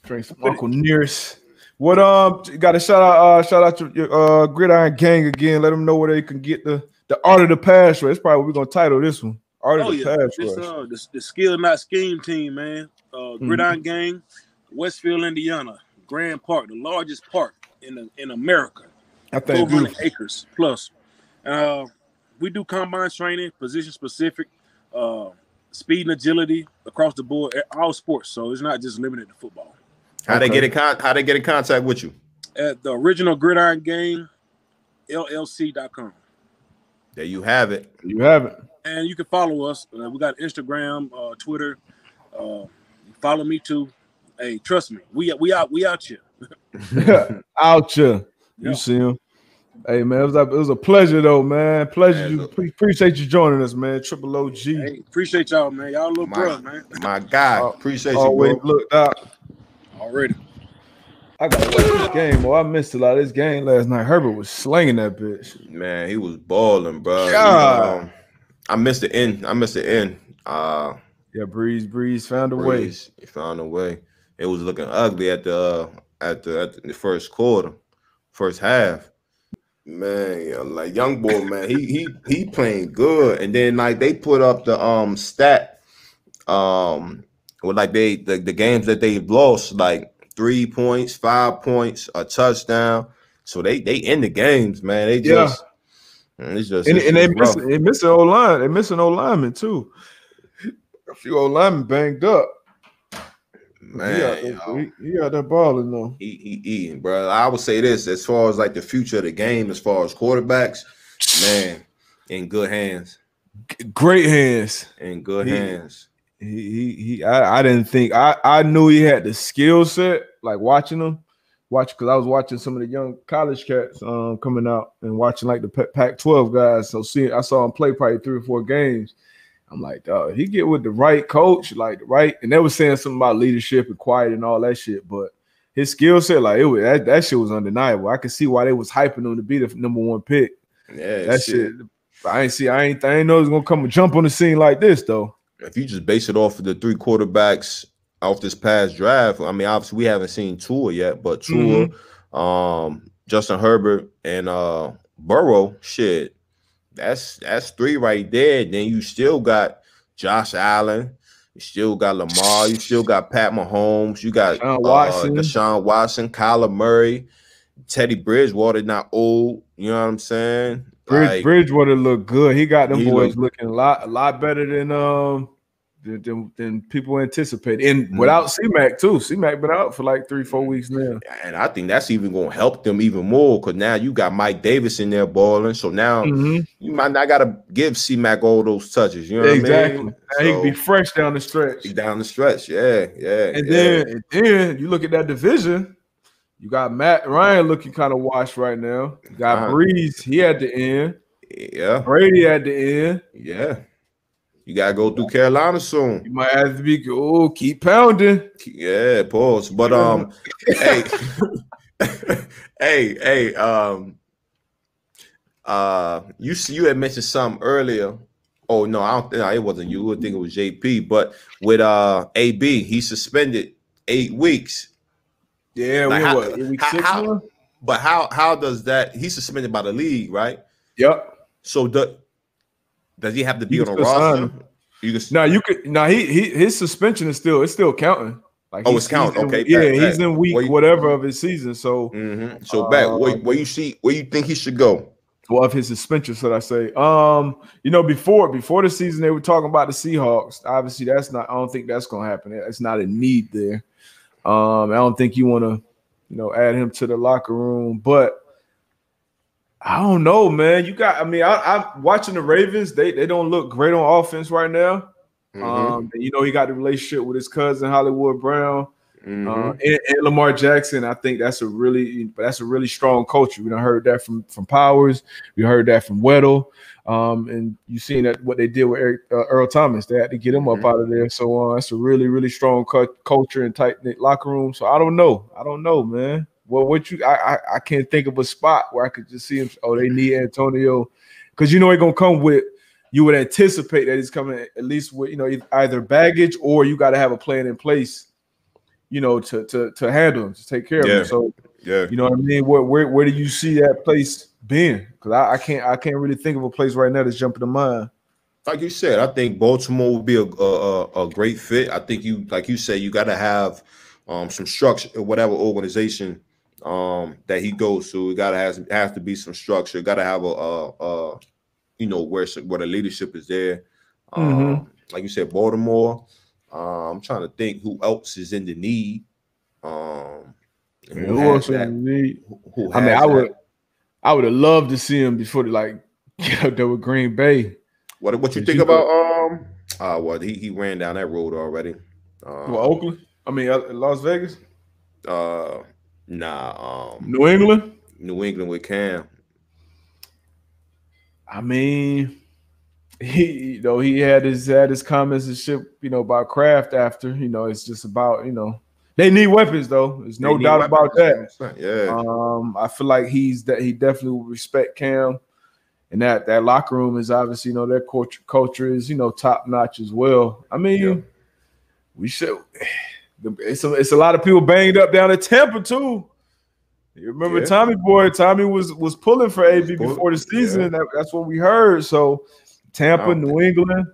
Drink some Uncle Nearest. What um got to shout out uh shout out to your uh gridiron gang again. Let them know where they can get the the art of the pass rush. That's probably what we're gonna title this one. Art of oh the yeah, pass rush. uh the, the skill not scheme team, man. Uh, Gridiron Gang, Westfield, Indiana, Grand Park, the largest park in the, in America. I think 400 beautiful. acres plus. Uh, we do combine training, position specific, uh, speed and agility across the board, all sports. So it's not just limited to football. How they get in con- how they get in contact with you? At the original Gridiron Gang, LLC.com. There you have it. You have it. And you can follow us. Uh, we got Instagram, uh, Twitter. Uh, follow me too. Hey, trust me, we we out we out here. Out here. Yeah. You see him. Hey man, it was a, it was a pleasure though, man. Pleasure. Man, You pre- appreciate you joining us, man. Triple OG. Hey, appreciate y'all, man. Y'all little My- bro, man. My God, Oh, appreciate you, Always bro. looked out. Already. I got to watch this game. Oh, I missed a lot of this game last night. Herbert was slinging that bitch. Man, he was balling, bro. God. Um, I missed the end. I missed the end. Uh, Yeah, Brees, Brees found a way. He found a way. It was looking ugly at the uh, at the at the first quarter, first half. Man, yeah, like young boy, man, he he he playing good. And then like they put up the um stat, um, with like they the, the games that they've lost, like three points, five points, a touchdown. So they they in the games, man. They Yeah. just it's just And, it's and they just rough. missing, they missing old line. They missing old linemen too. A few old linemen banged up. Man. he, out yo. there, he, he out there balling though. he, he eating, bro. I would say this as far as like the future of the game, as far as quarterbacks, man, in good hands. Great hands. In good He- hands. He he, he I, I didn't think I, I knew he had the skill set, like watching him. Watch because I was watching some of the young college cats um coming out and watching like the Pac 12 guys. So see, I saw him play probably three or four games. I'm like, dog, he get with the right coach, like the right, and they were saying something about leadership and quiet and all that shit. But his skill set, like it was that, that shit was undeniable. I could see why they was hyping him to be the number one pick. Yeah, That shit, I ain't see, I ain't, I ain't know it was gonna come and jump on the scene like this though. If you just base it off of the three quarterbacks off this past draft, I mean, obviously we haven't seen Tua yet, but Tua, Mm-hmm. um, Justin Herbert, and uh Burrow, shit, that's that's three right there. Then you still got Josh Allen. You still got Lamar. You still got Pat Mahomes. You got Deshaun uh, Watson. Deshaun Watson, Kyler Murray, Teddy Bridgewater, not old. You know what I'm saying? Bridge, Like, Bridgewater looked good. He got them He boys look- looking a lot, a lot better than um than, than, people anticipate. And Mm. without CMAC too. CMAC been out for like three, four weeks now. and I think that's even going to help them even more because now you got Mike Davis in there balling. So now Mhm. you might not got to give C Mac all those touches. You know Exactly. what I mean? Now he can be fresh down the stretch. down the stretch. Yeah, yeah. And yeah. then, and then you look at that division. You got Matt Ryan looking kind of washed right now. You got Uh-huh. Brees, he at the end. yeah, Brady at the end. yeah. You gotta go through Carolina soon. You might have to be oh, keep pounding. Yeah, pause. But um, hey, hey, hey, um, uh, you see, you had mentioned something earlier. Oh no, I don't. No, it wasn't you. I think it was JP. But with uh AB, he suspended eight weeks. Yeah, Like, we how- what week how- six how- But how how does that? He's suspended by the league, right? Yep. So do, does he have to be on a roster? You can. No, you could. now he, he his suspension is still it's still counting. Like Oh, it's counting. he's in- Okay, yeah, bet, he's in week you- whatever of his season. So, Mhm. So back where, Uh, where you see where you think he should go? well, of his suspension, should I say? Um, you know, before before the season, they were talking about the Seahawks. Obviously, that's not. I don't think that's going to happen. It's not a need there. Um, I don't think you want to, you know, add him to the locker room. But I don't know, man. You got. I mean, I, I'm watching the Ravens. They they don't look great on offense right now. Mhm. Um, and you know he got the relationship with his cousin Hollywood Brown Mhm. uh, and, and Lamar Jackson. I think that's a really, that's a really strong culture. We done heard that from from Powers. We heard that from Weddle. Um, and you seen that what they did with Eric, uh, Earl Thomas. They had to get him Mhm. up out of there. So uh, it's a really, really strong cu- culture and tight knit locker room. So I don't know. I don't know, man. Well, what you? I, I I can't think of a spot where I could just see him. Oh, they need Antonio because you know he's gonna come with. You would anticipate that he's coming at least with you know either baggage or you got to have a plan in place you know, to to to handle him, to take care of Yeah. him. So yeah. you know what I mean. Where where where do you see that place being? Because I, I can't I can't really think of a place right now that's jumping to mind. like you said, I think Baltimore would be a, a a- a great fit. I think you, like you said, you got to have um, some structure, whatever organization um, that he goes to. You got to have has to be some structure. Got to have a, a, a you know where where the leadership is there. Um, Mhm. Like you said, Baltimore. Um, I'm trying to think who else is in the need. Um, who Who has else that- need? who- I mean, has I would that. I would have loved to see him before they like get up there with Green Bay. What what you Did think you about um? Uh, well, he he ran down that road already. Um, Well, Oakland. I mean, uh, Las Vegas, Uh, nah. Um, New England. New England with Cam. I mean, he you know he had his had his comments and shit, you know, about Kraft after. You know, it's just about you know they need weapons though. There's no doubt about that. Yeah. Um, I feel like he's that he definitely will respect Cam, and that that locker room is obviously you know their culture culture is you know top notch as well. I mean, Yeah. we should. It's a, it's a lot of people banged up down at Tampa too. You remember Yeah. Tommy Boy? Tommy was was pulling for AB pulling, before the season. yeah. That, that's what we heard. So Tampa, don't New England.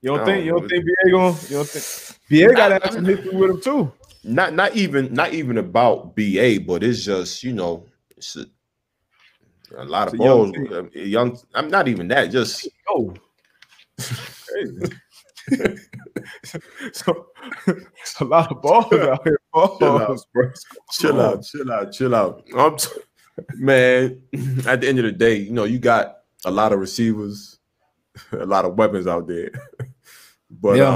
You don't think don't you don't think BA going you don't think BA got to have some history with him too. not not even not even about BA, but it's just you know it's a, a lot of It's a balls. team. um, Young, I'm not even that. Just Oh, crazy. it's a lot of balls out here. chill out, Balls. bro. Chill out, chill out, chill out. I'm t- man. At the end of the day, you know you got a lot of receivers, a lot of weapons out there. but Yeah.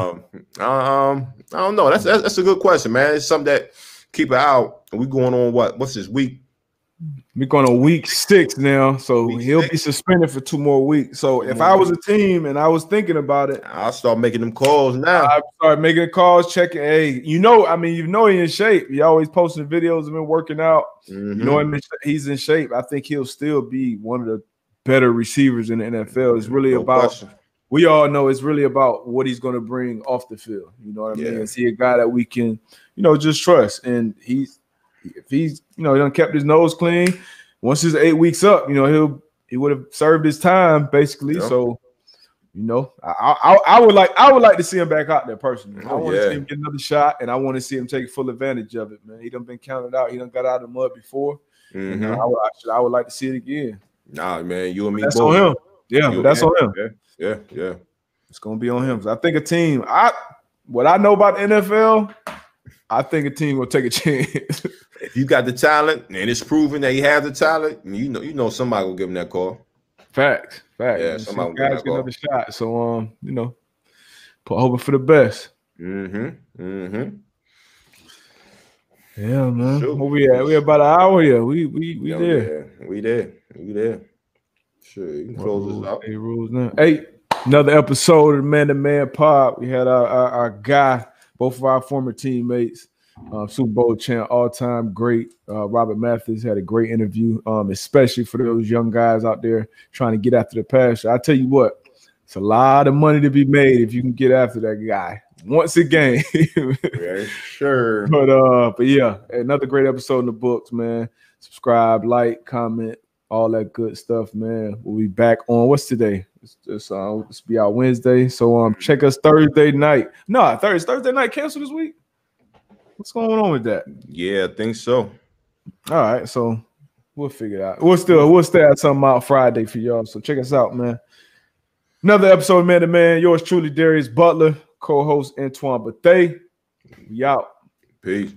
um, um, I don't know. That's, that's that's a good question, man. It's something that keep it out. We going on what? What's this week? We're going to week six now, so Week he'll six. be suspended for two more weeks. So if I was a team and I was thinking about it, I'll start making them calls now. I start making calls, checking. Hey, you know, I mean, you know, he's in shape. He always posting videos of him working out. Mhm. You know, him in he's in shape. I think he'll still be one of the better receivers in the NFL. It's really No about question. we all know it's really about what he's going to bring off the field. You know what I mean? Yeah. Is he a guy that we can, you know, just trust? And he's if he's, you know, he done kept his nose clean. Once his eight weeks up, you know, he'll he would have served his time basically. Yeah. So, you know, I, I I would like I would like to see him back out there personally. I Oh, want to yeah. see him get another shot, and I want to see him take full advantage of it, man. He done been counted out. He done got out of the mud before. Mhm. I, would, I, should, I would like to see it again. Nah, man, you and me That's both. on him. Yeah, You- that's on him. Yeah, yeah, yeah. It's gonna be on him. I think a team. I what I know about the NFL, I think a team will take a chance. If you got the talent and it's proven that you have the talent, you know, you know somebody will give him that call. Facts, facts. Yeah, somebody will guys get get that another shot. So um, you know, put hoping for the best. Mm-hmm. Mm-hmm. Yeah, man. Sure. Where we at? We about an hour here. We we we Yeah, there. yeah, we there. We there. Sure, you can close this out. Hey, rules now. Hey, another episode of the Man to Man Pod. We had our, our, our guy, both of our former teammates, uh, Super Bowl champ, all time great. Uh, Robert Mathis had a great interview, um, especially for those young guys out there trying to get after the passion. I tell you what, it's a lot of money to be made if you can get after that guy once a game. Yeah, sure. But uh, but yeah, another great episode in the books, man. Subscribe, like, comment, all that good stuff, man. We'll be back on what's today? It's uh it's be out Wednesday. So um check us Thursday night. No, Thursday, Thursday night cancel this week. What's going on with that? Yeah, I think so. All right, so we'll figure it out. We'll still we'll stay at something out Friday for y'all. So check us out, man. Another episode, of man to man. Yours truly, Darius Butler, co-host Antoine Bethea. We out. Peace.